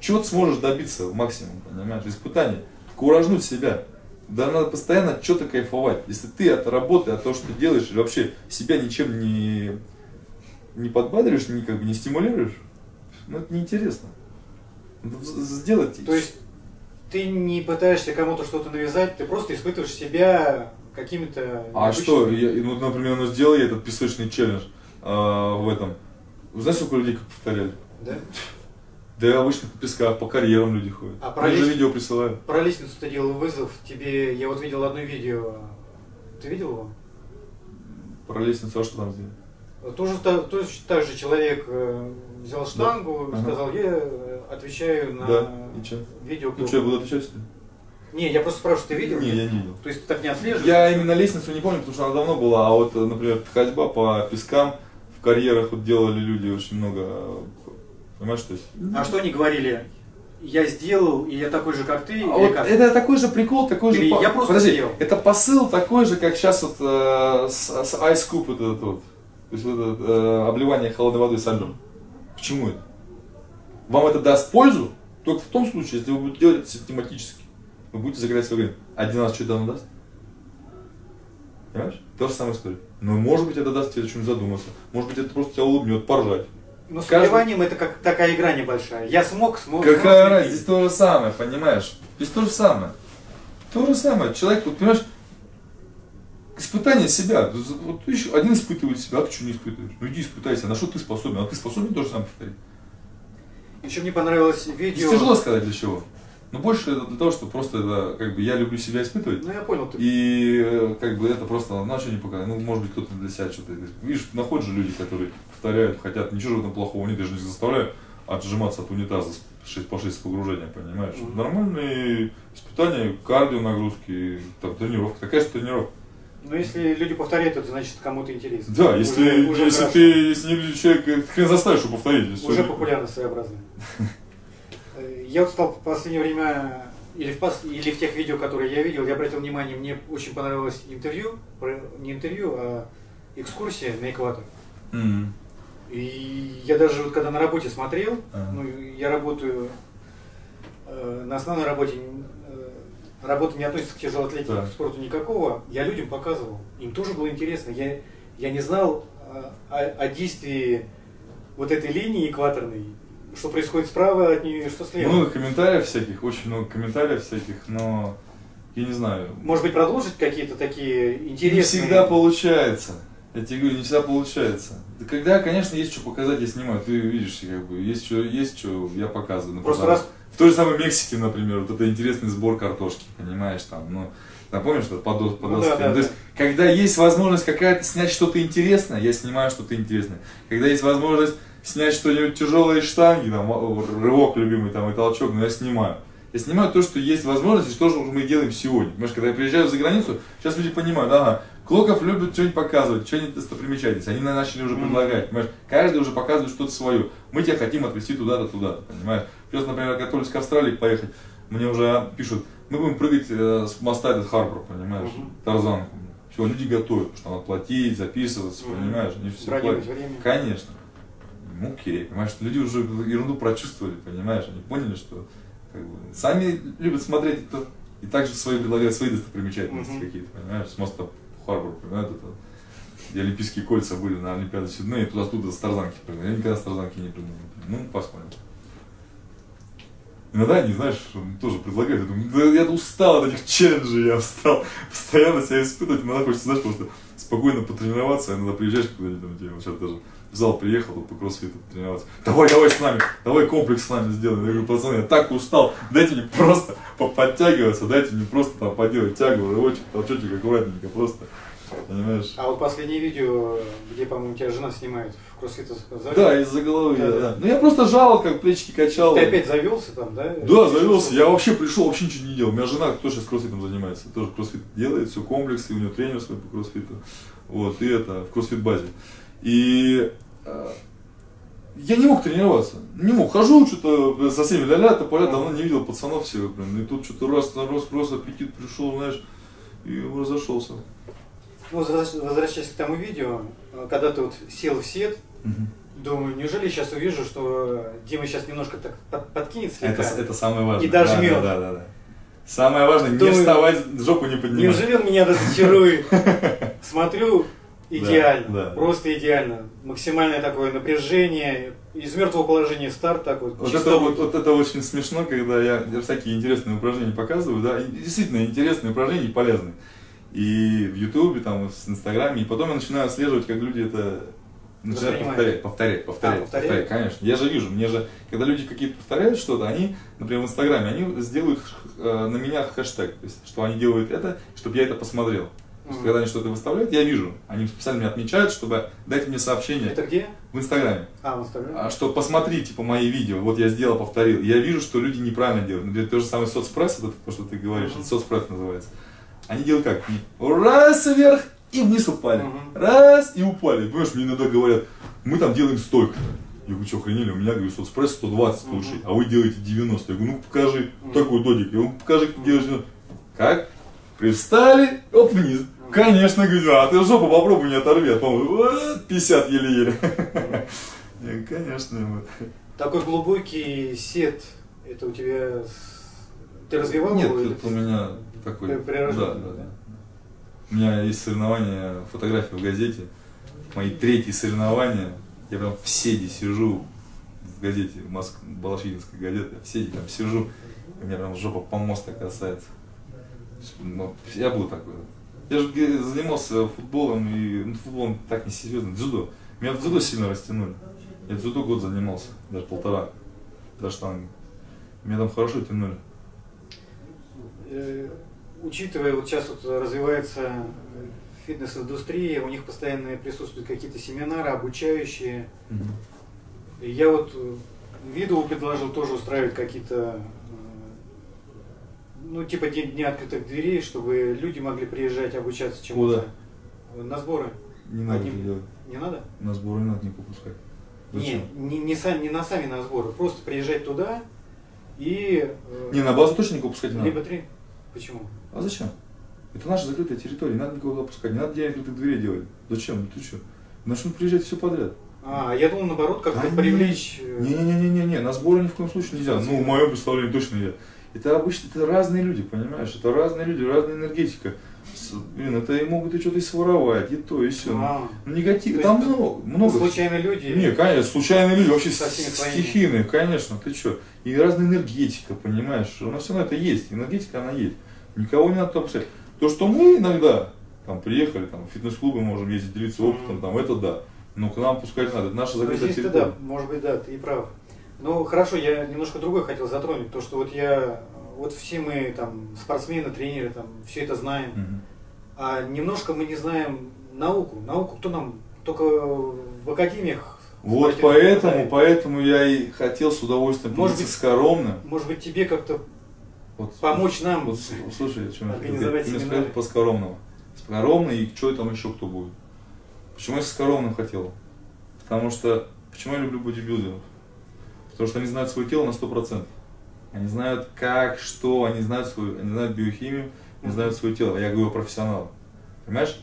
Чего ты сможешь добиться максимум, понимаешь? Испытание. Куражнуть себя. Да надо постоянно от что-то кайфовать. Если ты от работы, от того, что ты делаешь, или вообще себя ничем не, не подбадриваешь, не, как бы не стимулируешь, ну это неинтересно. Сделать. То есть ты не пытаешься кому-то что-то навязать, ты просто испытываешь себя какими-то... А необычными- что, я, ну, например, ну сделай я этот песочный челлендж а, в этом. Знаешь, сколько людей как повторяли? Да? Да обычно по песках, по карьерам люди ходят. А Мне же пролезть- видео присылают. Про лестницу ты делал вызов, тебе... Я вот видел одно видео. Ты видел его? Про лестницу, а что там сделать? Тоже, тоже так же человек э, взял штангу, Ага. сказал, я э, отвечаю на Да, и видео. Ну что, я буду отвечать? что ли? Не, я просто спрашиваю, ты видел? Не, я не видел. То есть ты так не отслеживаешь? Я именно лестницу не помню, потому что она давно была, а вот, например, ходьба по пескам в карьерах вот делали люди очень много, понимаешь, то есть... А что они говорили? Я сделал, и я такой же, как ты? А вот как? это такой же прикол, такой же... Или по- я просто Подожди, сделал. это посыл такой же, как сейчас вот э, с, с Ice Cube вот этот вот. То есть вот это э, обливание холодной водой со льдом. Почему это? Вам это даст пользу только в том случае, если вы будете делать это систематически. Вы будете загорять свое время. Один раз что-то давно даст? Понимаешь? Та же самая история. Но может быть это даст тебе о чем задуматься. Может быть это просто тебя улыбнет, поржать. Но с каждый- выливанием это как такая игра небольшая. Я смог, смог. Какая смог разница? Здесь то же самое, понимаешь? Здесь то же самое. То же самое. Человек, вот, понимаешь, испытание себя. Вот еще один испытывает себя, а ты что не испытываешь? Ну иди испытайся, на что ты способен, а ты способен то же самое повторить. Еще мне понравилось Здесь видео. тяжело сказать для чего. Но больше это для того, что просто это, как бы, я люблю себя испытывать. Ну я понял, ты. И э, как бы это просто, ну а что не показать, ну может быть кто-то для себя что-то, видишь, находят же люди, которые повторяют, хотят, ничего в этом плохого нет, я же не заставляю отжиматься от унитаза с 6 по 6 погружения, понимаешь? Мгм. Нормальные испытания, кардио нагрузки, там, тренировка, такая же тренировка. Но если люди повторяют, это значит кому-то интересно. Да, Уже- если, уже если ты, если не любишь человека, ты хрен заставишь его повторить. если Уже популярно своеобразно. Я вот стал в последнее время, или в, пос- или в тех видео, которые я видел, я обратил внимание, мне очень понравилось интервью, не интервью, а экскурсия на экватор. Мгм. И я даже вот когда на работе смотрел, Ага. ну, я работаю э, на основной работе, э, работа не относится к тяжелой атлетике, Так. к спорту никакого, я людям показывал. Им тоже было интересно. Я, я не знал э, о, о действии вот этой линии экваторной, что происходит справа от нее и что слева. Много комментариев всяких, очень много комментариев всяких, но я не знаю. Может быть, продолжить какие-то такие интересные... Не всегда получается. Я тебе говорю, не всегда получается. Да когда, конечно, есть что показать, я снимаю. Ты видишь, как бы, есть что, есть что, я показываю. Например, Просто раз- В той же самой Мексике, например, вот это интересный сбор картошки, понимаешь, там, ну, там, помнишь, что под, под Ну да, да, То есть, когда есть возможность какая-то снять что-то интересное, я снимаю что-то интересное. Когда есть возможность снять что-нибудь тяжелое из штанги, там, рывок любимый, там, и толчок, ну, я снимаю. Я снимаю то, что есть возможность, и что же мы делаем сегодня. Понимаешь, когда я приезжаю за границу, сейчас люди понимают, ага, Клоков любит что-нибудь показывать, что-нибудь достопримечательность. Они начали уже предлагать, понимаешь? Каждый уже показывает что-то свое. Мы тебя хотим отвезти туда-то, туда-то, понимаешь? Сейчас, например, готовлюсь к Австралии поехать, мне уже пишут, мы будем прыгать э, с моста этот Харбор, понимаешь, Тарзанку. Все, люди готовы, потому что надо платить, записываться, понимаешь? Они все платят. время. Конечно. Ну, окей, понимаешь, люди уже ерунду прочувствовали, понимаешь, они поняли, что как бы, сами любят смотреть это, и также свои предлагают свои достопримечательности Мгм. какие-то, понимаешь, с моста Харбор, понимаешь, это, где Олимпийские кольца были на Олимпиаде Сиднея, и туда-оттуда с Тарзанки прыгнули. Я никогда с Тарзанки не прыгнул. Ну, посмотрим. Иногда они, знаешь, тоже предлагают, я думаю, да я устал от этих челленджей, я устал постоянно себя испытывать, иногда хочется, знаешь, просто спокойно потренироваться, а иногда приезжаешь куда-нибудь, там, тебе, вот сейчас даже в зал приехал по кроссфиту тренироваться, давай, давай с нами, давай комплекс с нами сделаем, я говорю, пацаны, я так устал, дайте мне просто подтягиваться, дайте мне просто там поделать тягу, рывочек, толчочек аккуратненько, просто, понимаешь? А вот последнее видео, где, по-моему, тебя жена снимает в кроссфит Да, из-за головы, Да, да. да. Ну я просто жал, как плечики качал. Ты опять завелся там, да? Да, завелся. Я вообще пришел, вообще ничего не делал. У меня жена тоже с кроссфитом занимается. Тоже кроссфит делает, все комплексы, у нее тренер свой по кроссфиту. Вот, и это, в кроссфит-базе. И э, я не мог тренироваться. Не мог. Хожу, что-то со всеми ля-ля, тополя, давно не видел пацанов всех. Блин. И тут что-то раз на рост, рост, аппетит пришел, знаешь, и разошелся. Ну, возвращ- возвращаясь к тому видео, э, когда ты вот сел в сет, думаю, неужели сейчас увижу, что Дима сейчас немножко так под- подкинет слегка? Это, это самое важное. И дожмет. Да, да, да, да. Самое важное, не Думаю, вставать, жопу не поднимать. Неужели он меня разочарует? Смотрю, идеально, Да, да. просто идеально. Максимальное такое напряжение, из мертвого положения старт такой. Вот чисто это, вот, вот это очень смешно, когда я, я всякие интересные упражнения показываю, да, и действительно интересные упражнения и полезные. И в Ютубе, там, и в Инстаграме, и потом я начинаю отслеживать, как люди это начинают повторять, повторять, повторять, А, повторяют? повторять, конечно. Я же вижу, мне же, когда люди какие-то повторяют что-то, они, например, в Инстаграме, они сделают э, на меня хэштег, то есть, что они делают это, чтобы я это посмотрел. Есть, Мгм. когда они что-то выставляют, я вижу, они специально меня отмечают, чтобы дать мне сообщение Это где? в Инстаграме. А, в Инстаграме. А что посмотри, типа, мои видео, вот я сделал, повторил. Я вижу, что люди неправильно делают. Например, то же самое соцпресс, это то, что ты говоришь, это соцпресс называется. Они делают как? Раз вверх и вниз упали. Мгм. Раз и упали. Понимаешь, мне иногда говорят, мы там делаем столько. Я говорю, что охренели, у меня, говорю, соцпресс 120 Мгм. слушай, а вы делаете 90. Я говорю, ну покажи, Мгм. такой додик. Я говорю, ну покажи, как делаешь. 90. Как? Привстали, оп, вниз. Конечно, говорю, а ты жопу попробуй не оторви, а вот, 50 еле-еле. Конечно. вот. Такой глубокий сет, это у тебя... Ты развивал Нет, его? или это у меня такой. Да, да, да? У меня есть соревнования, фотографии в газете. Мои третьи соревнования. Я прям в седе сижу в газете, в Моск... Балашихинской газете, в седе там сижу, и меня прям жопа помоста касается. Ну, я был такой. Я же занимался футболом, и ну, футболом так не серьезно, дзюдо. Меня в дзюдо сильно растянули. Я дзюдо год занимался, даже полтора, до штанги. Меня там хорошо тянули. Э, Учитывая, вот сейчас вот развивается фитнес-индустрия, у них постоянно присутствуют какие-то семинары, обучающие. И Я вот э, виду предложил тоже устраивать какие-то, э, ну, типа день дня открытых дверей, чтобы люди могли приезжать обучаться чему-то. На сборы. Не надо Одним- делать. Не надо? На сборы не надо никого пускать. Зачем? Не, не, не, сами, не на сами на сборы, просто приезжать туда и... э, Не, на базу точно никого пускать не надо. Либо три. Почему? А зачем? Это наша закрытая территория, не надо никого туда пускать, не надо день открытых дверей делать. Зачем? Ты что? Начнут приезжать все подряд. А, я думал, наоборот, как-то Да привлечь... э, Не-не-не-не, на сборы ни в коем случае нельзя. Ну, в моем представлении точно нельзя. Это обычно это разные люди, понимаешь? Это разные люди, разная энергетика. С- Блин, это и могут и что-то и своровать, и то, и все. А, Ну, негатив, там много, много. случайные люди. Не, конечно, случайные люди, вообще стихийные, конечно, ты что? И разная энергетика, понимаешь? У нас все равно это есть, энергетика она есть. Никого не надо пускать. То, что мы иногда там приехали, там, в фитнес-клубы можем ездить, делиться опытом, там, это да. Но к нам пускать надо, это наша закрытая территория. да, может быть, да, ты и прав. Ну, хорошо, я немножко другое хотел затронуть. То, что вот я, вот все мы там спортсмены, тренеры, там, все это знаем. Мгм. А немножко мы не знаем науку. Науку кто нам только в академиях. Вот поэтому, поэтому я и хотел с удовольствием Может быть, с Коромным. Может быть, тебе как-то Вот, помочь нам Вот слушай, о чем я хотел Организовать семинары. спросил по Скоромному. Скоромный и что там еще кто будет. Почему я с Скоромным хотел? Потому что, почему я люблю бодибилдеров? Потому что они знают свое тело на 100%. Они знают как, что, они знают свою, они знают биохимию, они знают свое тело. Я говорю о профессионалах. Понимаешь?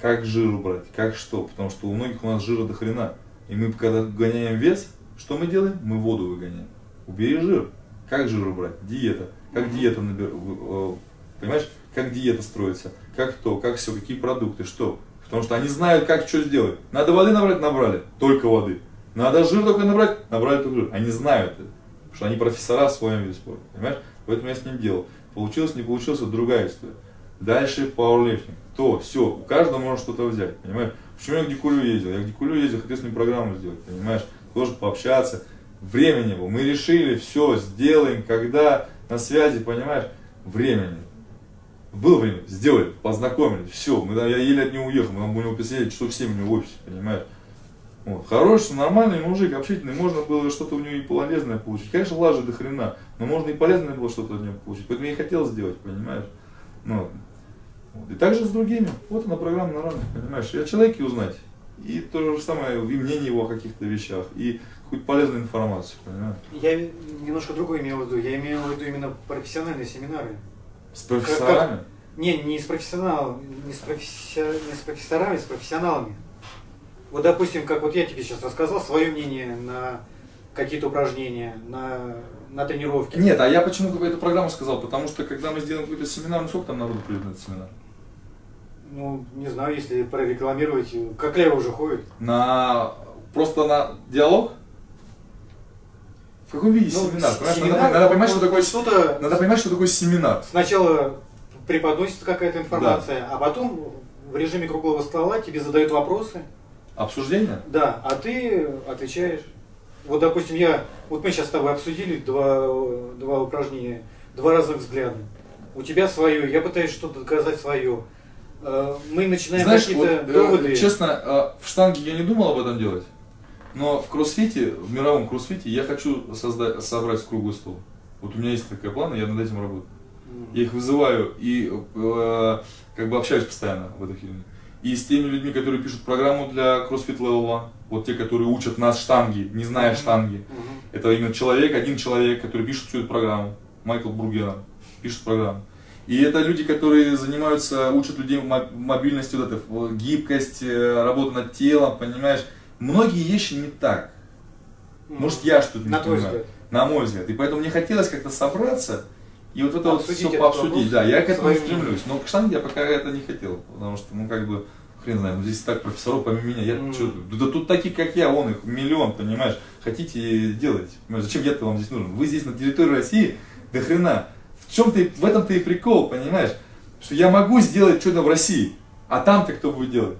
Как жир убрать, как что. Потому что у многих у нас жира до хрена. И мы, когда гоняем вес, что мы делаем? Мы воду выгоняем. Убери жир. Как жир убрать? Диета. Как диета набер... э, Понимаешь? Как диета строится. Как то, как все, какие продукты, что. Потому что они знают, как что сделать. Надо воды набрать, набрали. Только воды. Надо жир только набрать, набрали только жир. Они знают это. Потому что они профессора в своем виде спорта. Понимаешь? Поэтому я с ним делал. Получилось, не получилось, это другая история. Дальше пауэрлифтинг. То, все, у каждого можно что-то взять, понимаешь? Почему я к Дикулю ездил? Я к Дикулю ездил, хотел с ним программу сделать, понимаешь? Тоже пообщаться. Времени было. Мы решили, все, сделаем, когда, на связи, понимаешь? Времени. Было время, сделали, познакомились, все. Мы, я еле от него уехал, мы там у него посидели часов 7 у него в офисе, понимаешь? Вот. Хороший, нормальный мужик, общительный, можно было что-то у него и полезное получить. Конечно, лажи до хрена, но можно и полезное было что-то от него получить. Поэтому я и хотел сделать, понимаешь? Ну, вот. И также с другими. Вот она программа на равных, понимаешь? И о человеке узнать. И то же самое, и мнение его о каких-то вещах, и какую-то полезную информацию, понимаешь? Я немножко другое имел в виду. Я имел в виду именно профессиональные семинары. С профессорами. Не, не с профессионалом, не с, професси... не с профессорами, с профессионалами. Вот, допустим, как вот я тебе сейчас рассказал свое мнение на какие-то упражнения, на, на тренировки. Нет, а я почему эту программу сказал? Потому что когда мы сделаем какой-то семинар, ну сколько там народу придет на этот семинар? Ну, не знаю, если прорекламировать, как Лера уже ходит. На просто на диалог? В каком виде Ну, семинар? Понимаешь, семинар, надо, надо понимать, что такое, что-то надо понимать, что такое семинар. сначала преподносится какая-то информация, а потом в режиме круглого стола тебе задают вопросы, Обсуждение? да, а ты отвечаешь. Вот, допустим, я, вот мы сейчас с тобой обсудили два, два упражнения, два разных взгляда. У тебя свое, я пытаюсь что-то доказать свое. Э, Мы начинаем Знаешь, вот, какие-то э, доводы. честно, э, в штанге я не думал об этом делать, но в кроссфите, в мировом кроссфите я хочу создать, собрать круглый стол. Вот у меня есть такая план, и я над этим работаю. Я их вызываю и э, как бы общаюсь постоянно в этой херне. И с теми людьми, которые пишут программу для CrossFit Level 1, вот те, которые учат нас штанги, не зная штанги. Это именно человек, один человек, который пишет всю эту программу. Майкл Бургера пишет программу. И это люди, которые занимаются, учат людей мо- мобильности, вот это, гибкость, э, работу над телом, понимаешь. Многие вещи не так. Может, я что-то не На понимаю. взгляд. На мой взгляд. И поэтому мне хотелось как-то собраться и вот это вот Обсудить все этот пообсудить. Да, я к этому своим стремлюсь. Но к штанге я пока это не хотел. Потому что, ну, как бы, хрен знает, здесь так профессоров помимо меня. Я, Мгм. чё, да, тут такие, как я, вон их миллион, понимаешь. Хотите делать. Понимаешь, Зачем я-то вам здесь нужен? Вы здесь на территории России, до хрена. В чем ты, в этом-то и прикол, понимаешь? Что я могу сделать что-то в России, а там-то кто будет делать?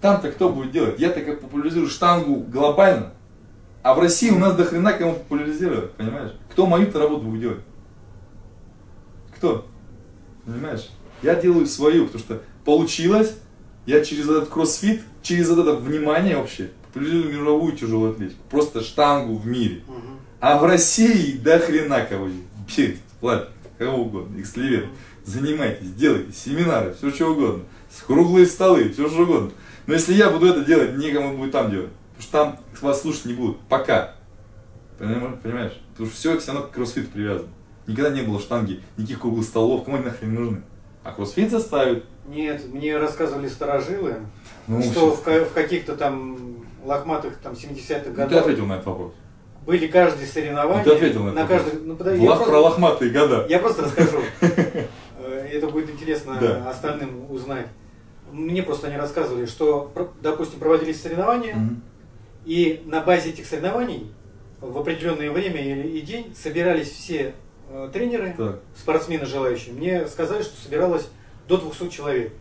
Там-то кто будет делать? Я так популяризирую штангу глобально, а в России у нас до хрена кому популяризировать, понимаешь? Кто мою-то работу будет делать? Кто? Понимаешь? Я делаю свою, потому что получилось, я через этот кроссфит, через вот это внимание вообще популяризирую мировую тяжелую атлетику. Просто штангу в мире. А в России до хрена кого Бей, Влад, кого угодно, эксливер. Занимайтесь, делайте семинары, все что угодно. С круглые столы, все что угодно. Но если я буду это делать, некому будет там делать. Потому что там вас слушать не будут. Пока. Понимаешь? Понимаешь? Потому что все все равно к кроссфиту привязано. Никогда не было штанги, никаких круглых столов, кому они нахрен нужны. А кроссфит заставит. Нет, мне рассказывали старожилы, Ну, что в, в каких-то там лохматых там 70-х Ну, ты годах ответил на этот вопрос. были каждые соревнования. Ну, ты ответил на этот вопрос. каждый, ну, подожди, В я лох- просто- Про лохматые года. Я просто расскажу. Э, Это будет интересно Да. остальным узнать. Мне просто они рассказывали, что, про- допустим, проводились соревнования, Мгм. и на базе этих соревнований в определенное время или и день собирались все тренеры, Так, спортсмены желающие. Мне сказали, что собиралось до 200 человек.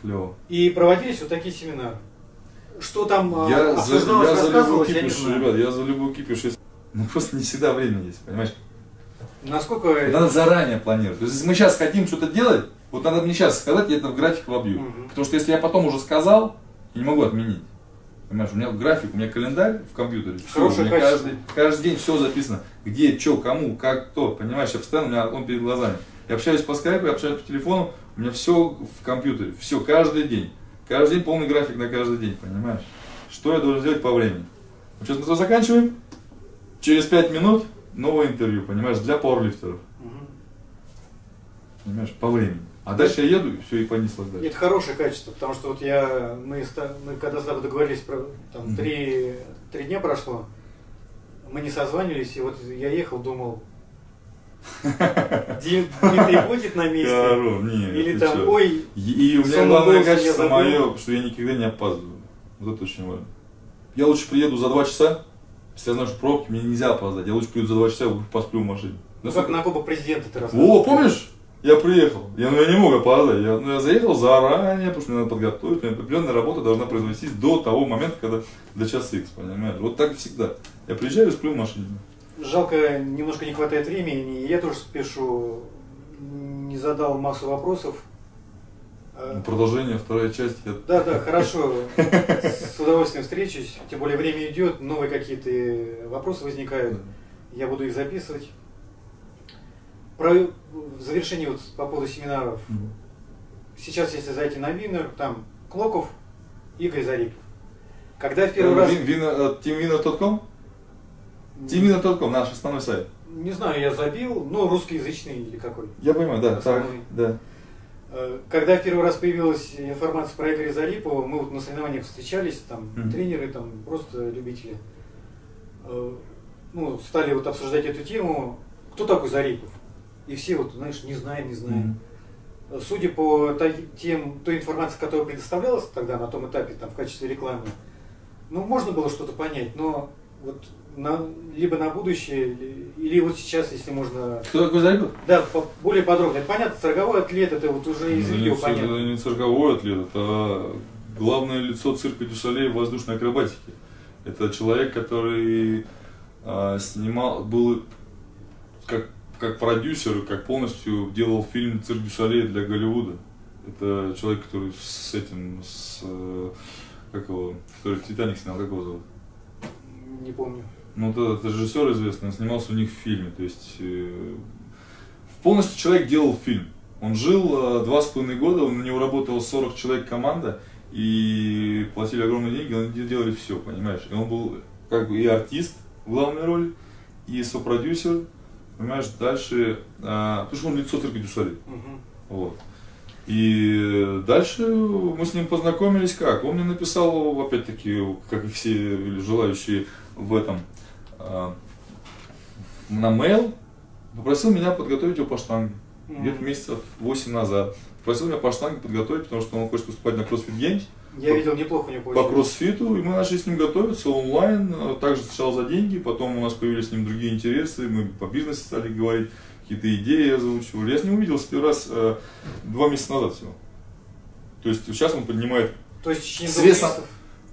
клево. И проводились вот такие семинары. Что там э, Я за, обсуждалось, я за любой рассказывалось, я не знаю. ребят, я за любой кипиш. Ну просто не всегда время есть, понимаешь? Насколько... Надо заранее планировать. То есть, если мы сейчас хотим что-то делать, вот надо мне сейчас сказать, я это в график вобью. Мгм. Потому что если я потом уже сказал, я не могу отменить. Понимаешь, у меня график, у меня календарь в компьютере. Все, у меня каждый, каждый день все записано. Где, что, кому, как, кто. Понимаешь, я постоянно, у меня он перед глазами. Я общаюсь по скайпу, я общаюсь по телефону, у меня все в компьютере. Все, каждый день. Каждый день полный график на каждый день, понимаешь? Что я должен сделать по времени? Вот сейчас мы то заканчиваем. Через 5 минут новое интервью, понимаешь, для пауэрлифтеров. Мгм. Понимаешь, по времени. А дальше я еду, и все, и понеслось дальше. Это хорошее качество, потому что вот я, мы, мы когда с тобой договорились, про, там, три, три дня прошло, мы не созванивались, и вот я ехал, думал, Дмитрий будет на месте? Хорош, не, Или там, чё. ой, И, у меня главное качество мое, что я никогда не опаздываю. Вот это очень важно. Я лучше приеду за два часа, если я знаю, что пробки, мне нельзя опоздать. Я лучше приеду за два часа, посплю в машине. ну как на Кубок президента ты рассказывал. О, помнишь? Я приехал. Я, ну, я не мог опоздать. Я, ну, я заехал заранее, потому что мне надо подготовить. Меня определенная работа должна произвестись до того момента, когда до час икс, понимаешь? Вот так всегда. Я приезжаю и сплю в машине. Жалко, немножко не хватает времени, я тоже спешу, не задал массу вопросов. А, Ну, Продолжение, вторая часть. Я... Да, да, хорошо. С удовольствием встречусь. Тем более время идет, новые какие-то вопросы возникают. Я буду их записывать. Про в завершение вот по поводу семинаров. Мгм. Сейчас, если зайти на Винер, там Клоков, Игорь Зарипов. Когда в первый раз... Вин- Вина- э, teamvina.com? Teamvina.com, наш основной сайт. Не знаю, я забил, ну, русскоязычный или какой. Я понимаю, да, так, Основной. да. Э, Когда в первый раз появилась информация про Игоря Зарипова, мы вот на соревнованиях встречались, там Мгм. тренеры, там просто любители. Э, Ну, стали вот обсуждать эту тему, кто такой Зарипов. И все вот, знаешь, не знаем, не знаем. Мгм. Судя по тем, той информации, которая предоставлялась тогда на том этапе там, в качестве рекламы, ну, можно было что-то понять, но вот на, либо на будущее, или, вот сейчас, если можно... Кто такой Зарипов? Да, по- более подробно. Это понятно, цирковой атлет, это вот уже из Ну, видео не, цир- понятно. не цирковой атлет, это главное лицо цирка Дюшалей в воздушной акробатике. Это человек, который а, снимал, был как, как продюсер, как полностью делал фильм «Цирк Дюшалей» для Голливуда. Это человек, который с этим, с, э, как его, который «Титаник» снял, как его зовут? Не помню. Ну, вот этот режиссер известный, он снимался у них в фильме. То есть э, полностью человек делал фильм. Он жил э, два с половиной года, у него работало 40 человек команда, и платили огромные деньги, они делали все, понимаешь? И он был как бы и артист в главной роли, и сопродюсер, понимаешь, дальше, а, потому что он лицо цирка Дюшари. Мгм. Вот. И дальше мы с ним познакомились как? Он мне написал, опять-таки, как и все желающие в этом, а, на mail, попросил меня подготовить его по штанге. Мгм. Где-то месяцев 8 назад. Попросил меня по штанге подготовить, потому что он хочет выступать на CrossFit Games Я видел неплохо у него по получилось. кроссфиту, и мы начали с ним готовиться онлайн, э, также сначала за деньги, потом у нас появились с ним другие интересы, мы по бизнесу стали говорить, какие-то идеи озвучивали. Я с ним увиделся первый раз э, два месяца назад всего. То есть сейчас он поднимает То есть течение С весом-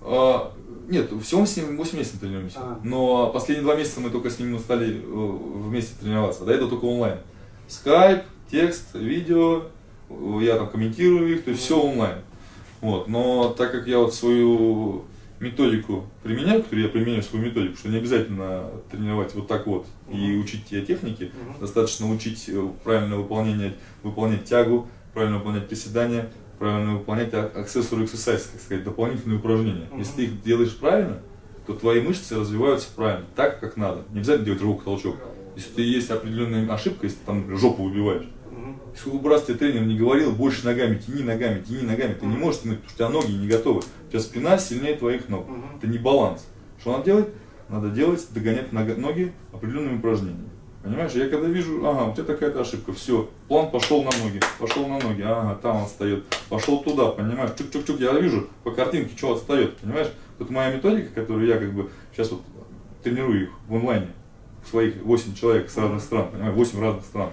а, нет, всего мы с ним 8 месяцев тренируемся. А. Но последние два месяца мы только с ним стали э, вместе тренироваться. До этого только онлайн. Скайп, текст, видео, э, я там комментирую их, то есть все онлайн. Вот. Но так как я вот свою методику применяю, которую я применяю свою методику, что не обязательно тренировать вот так вот и Мгм. учить те техники, Мгм. достаточно учить э, правильное выполнение, выполнять тягу, правильно выполнять приседания, правильно выполнять а- accessory exercise, как сказать, дополнительные упражнения. Мгм. Если ты их делаешь правильно, то твои мышцы развиваются правильно, так, как надо. Не обязательно делать рывок-толчок. Если ты есть определенная ошибка, если ты там жопу выбиваешь, Мгм. Сколько раз тебе тренер не говорил, больше ногами тяни ногами, тяни ногами, ты не можешь тянуть, потому что у тебя ноги не готовы. У тебя спина сильнее твоих ног. Это не баланс. Что надо делать? Надо делать, догонять ноги определенными упражнениями. Понимаешь, я когда вижу, ага, у тебя такая-то ошибка, все, план пошел на ноги, пошел на ноги, ага, там отстает, пошел туда, понимаешь, чук-чук-чук, я вижу по картинке, что отстает, понимаешь? Вот моя методика, которую я как бы сейчас вот тренирую их в онлайне, своих 8 человек с разных стран, понимаешь, 8 разных стран.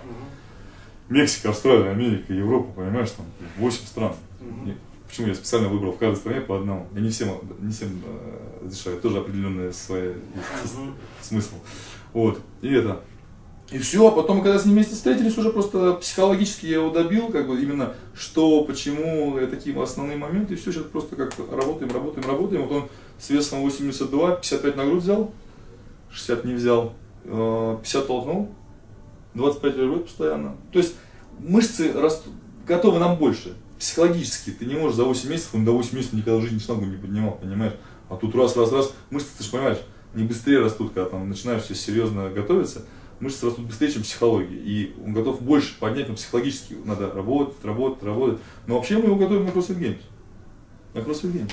Мексика, Австралия, Америка, Европа, понимаешь, там 8 стран. И Почему я специально выбрал в каждой стране по одному? Я не всем, не всем э, разрешаю, тоже есть, есть Мгм. смысл. Вот, и это. И все, а потом, когда с ним вместе встретились, уже просто психологически я его добил, как бы именно что, почему, и такие основные моменты, и все, сейчас просто как работаем, работаем, работаем. Вот он с весом 82, 55 на грудь взял, 60 не взял, 50 э, толкнул, 25 лежит постоянно. То есть мышцы растут, готовы нам больше. Психологически ты не можешь за 8 месяцев, он до 8 месяцев никогда в жизни шагу не поднимал, понимаешь? А тут раз, раз, раз, мышцы, ты же понимаешь, они быстрее растут, когда там начинаешь все серьезно готовиться мышцы растут быстрее, чем психология. И он готов больше поднять, но психологически надо работать, работать, работать. Но вообще мы его готовим на CrossFit Games. На CrossFit Games.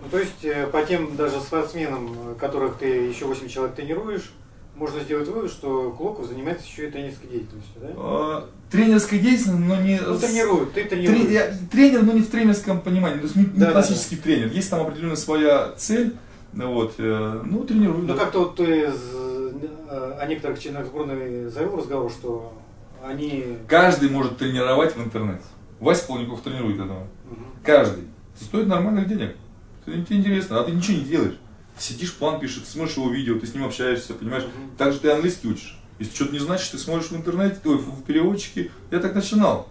Ну, то есть э, по тем даже спортсменам, которых ты еще 8 человек тренируешь, можно сделать вывод, что Клоков занимается еще и тренерской деятельностью, да? А, тренерской деятельностью, но не... Ну, тренирует, ты тренируешь. Трени... Я, тренер, но не в тренерском понимании, то есть не, да, классический да, да. тренер. Есть там определенная своя цель, вот, э, ну, тренирую. Ну, да. как-то вот ты о некоторых членах сборной завел разговор, что они... Каждый может тренировать в интернете. Вася Полников тренирует этого. Угу. Каждый. Это стоит нормальных денег. Это тебе интересно, а ты ничего не делаешь. Сидишь, план пишешь, ты смотришь его видео, ты с ним общаешься, понимаешь. Угу. Также ты английский учишь. Если что-то не значит, ты смотришь в интернете, ой, в переводчике. Я так начинал.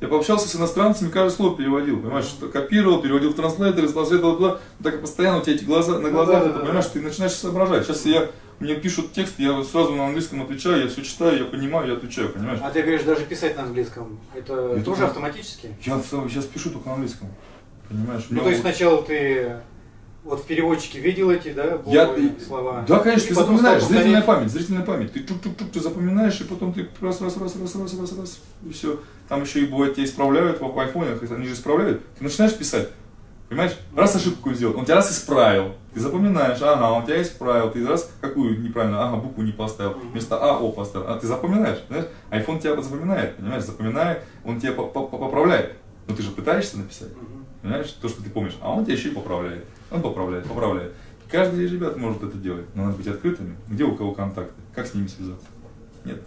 Я пообщался с иностранцами, каждое слово переводил, понимаешь, что копировал, переводил в транслейтер, транслейтер, бла, так постоянно у тебя эти глаза на глазах, да, да, да, понимаешь, да. ты начинаешь соображать. Сейчас я мне пишут текст, я сразу на английском отвечаю, я все читаю, я понимаю, я отвечаю, понимаешь? А ты говоришь, даже писать на английском, это, это тоже автоматически? Я сейчас пишу только на английском, понимаешь? Ну, то есть сначала ты вот в переводчике видел эти, да, я, слова? Да, конечно, ты запоминаешь, зрительная память, зрительная память. Ты чук-чук-чук, ты запоминаешь, и потом ты раз, раз, раз, раз, раз, раз, раз, и все. Там еще и бывает, тебя исправляют в айфонах, они же исправляют. Ты начинаешь писать, Понимаешь? Раз ошибку сделал, он тебя раз исправил. Ты запоминаешь, ага, он тебя исправил. Ты раз какую неправильно, ага, букву не поставил. Вместо А, О поставил. А ты запоминаешь, понимаешь? Айфон тебя запоминает, понимаешь? Запоминает, он тебя поправляет. Но ты же пытаешься написать, понимаешь? То, что ты помнишь. А он тебя еще и поправляет. Он поправляет, поправляет. Каждый из ребят может это делать, но надо быть открытыми. Где у кого контакты? Как с ними связаться? Нет.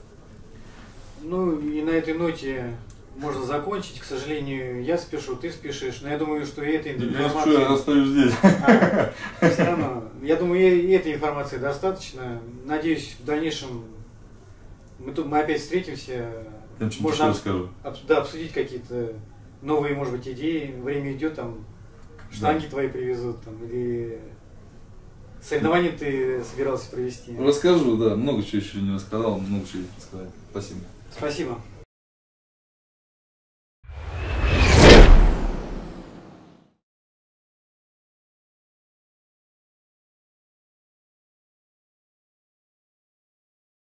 Ну и на этой ноте можно закончить. К сожалению, я спешу, ты спешишь, но я думаю, что и этой информации... Я, я остаюсь здесь. А, все равно. Я думаю, и этой информации достаточно. Надеюсь, в дальнейшем мы тут мы опять встретимся. Я можно расскажу. Об, да, обсудить какие-то новые, может быть, идеи. Время идет, там штанги да. твои привезут, там, или соревнования ты собирался провести. Расскажу, да. Много чего еще не рассказал, много чего рассказать. Спасибо. Спасибо.